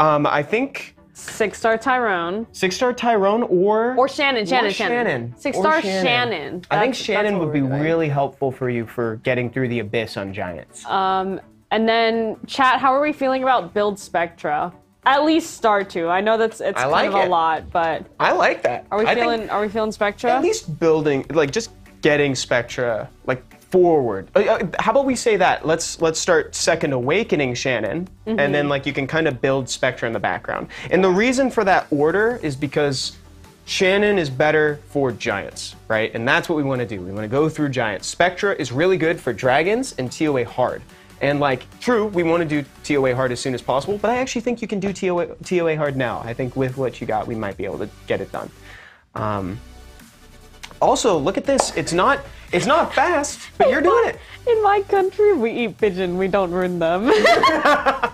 Um, I think Six star Tyrone. six star Tyrone or Or Shannon, Shannon, or Shannon. Six star Shannon. I think Shannon would be doing. really helpful for you for getting through the abyss on giants. Um, and then chat, how are we feeling about build Spectra? At least start to. I know that's it's I kind like of a it. lot, but I like that. are we I think feeling are we feeling Spectra? at least building like just getting spectra like forward Uh, uh, how about we say that let's let's start second awakening shannon and Mm-hmm. then like you can kind of build spectra in the background and the reason for that order is because shannon is better for giants right and that's what we want to do we want to go through giants spectra is really good for dragons and toa hard and like true we want to do toa hard as soon as possible but i actually think you can do toa, TOA hard now i think with what you got we might be able to get it done um, also, look at this. It's not it's not fast, but you're doing it. In my country, we eat pigeon. We don't ruin them.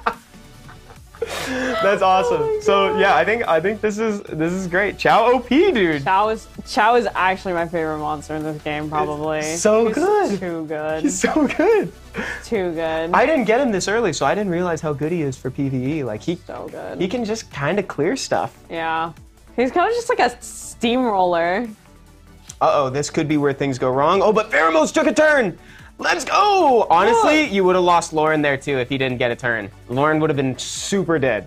That's awesome. so yeah, I think I think this is this is great. Chow OP, dude. Chow is Chow is actually my favorite monster in this game, probably. so He's good. Too good. He's so good. too good. I didn't get him this early, so I didn't realize how good he is for PVE. Like he so good. he can just kind of clear stuff. yeah. He's kind of just like a steamroller. Uh oh, this could be where things go wrong. Oh, but Veromos took a turn. Let's go! Honestly, you would have lost Lauren there too if he didn't get a turn. Lauren would have been super dead.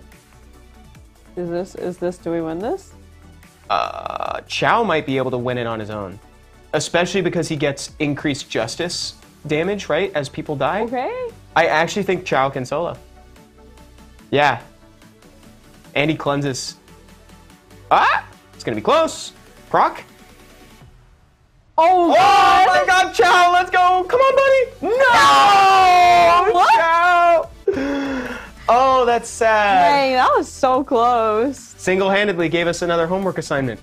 Is this is this do we win this? Uh, Chow might be able to win it on his own, especially because he gets increased justice damage, right, as people die. Okay. I actually think Chow can solo. Yeah. And he cleanses. Ah! It's gonna be close. Proc. Oh, Oh God. my god, Chow, let's go! Come on, buddy! No! What? Chow! Oh, that's sad. Dang, that was so close. Single handedly gave us another homework assignment.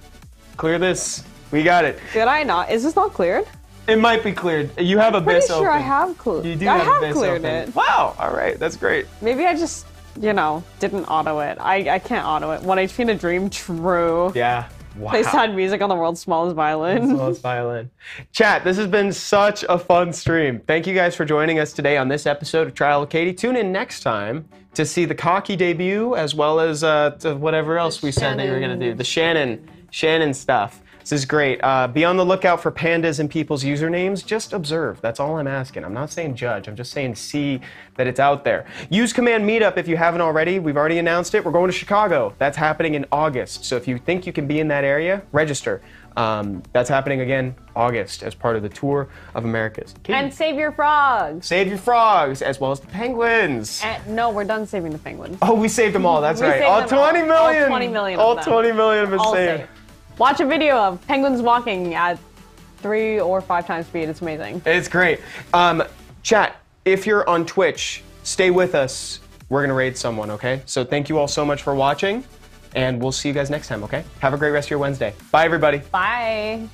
Clear this. We got it. Did I not? Is this not cleared? It might be cleared. You have Pretty Abyss sure I have cleared. You do I have, have cleared open. it. Wow, alright, that's great. Maybe I just, you know, didn't auto it. I, I can't auto it. One HP in a dream, true. Yeah. Wow. Play sad music on the world's smallest violin. Well, it's violin. Chat, this has been such a fun stream. Thank you guys for joining us today on this episode of Trial of Katie. Tune in next time to see the Cocky debut as well as uh, whatever else we said that you were going to do. The Shannon, Shannon stuff. This is great. Uh, be on the lookout for pandas and people's usernames. Just observe. That's all I'm asking. I'm not saying judge. I'm just saying see that it's out there. Use Com2us Meetup if you haven't already. We've already announced it. We're going to Chicago. That's happening in August. So if you think you can be in that area, register. Um, that's happening again August as part of the Tour of Americas. Katie, and save your frogs. save your frogs as well as the penguins. And, no, we're done saving the penguins. Oh, we saved them all. That's We right. All them all. 20 million. All 20 million of All 20 million have been All saved. saved. Watch a video of penguins walking at three or five times speed. It's amazing. It's great. Um, chat, if you're on Twitch, stay with us. We're going to raid someone, okay? So thank you all so much for watching, and we'll see you guys next time, okay? Have a great rest of your Wednesday. Bye, everybody. Bye.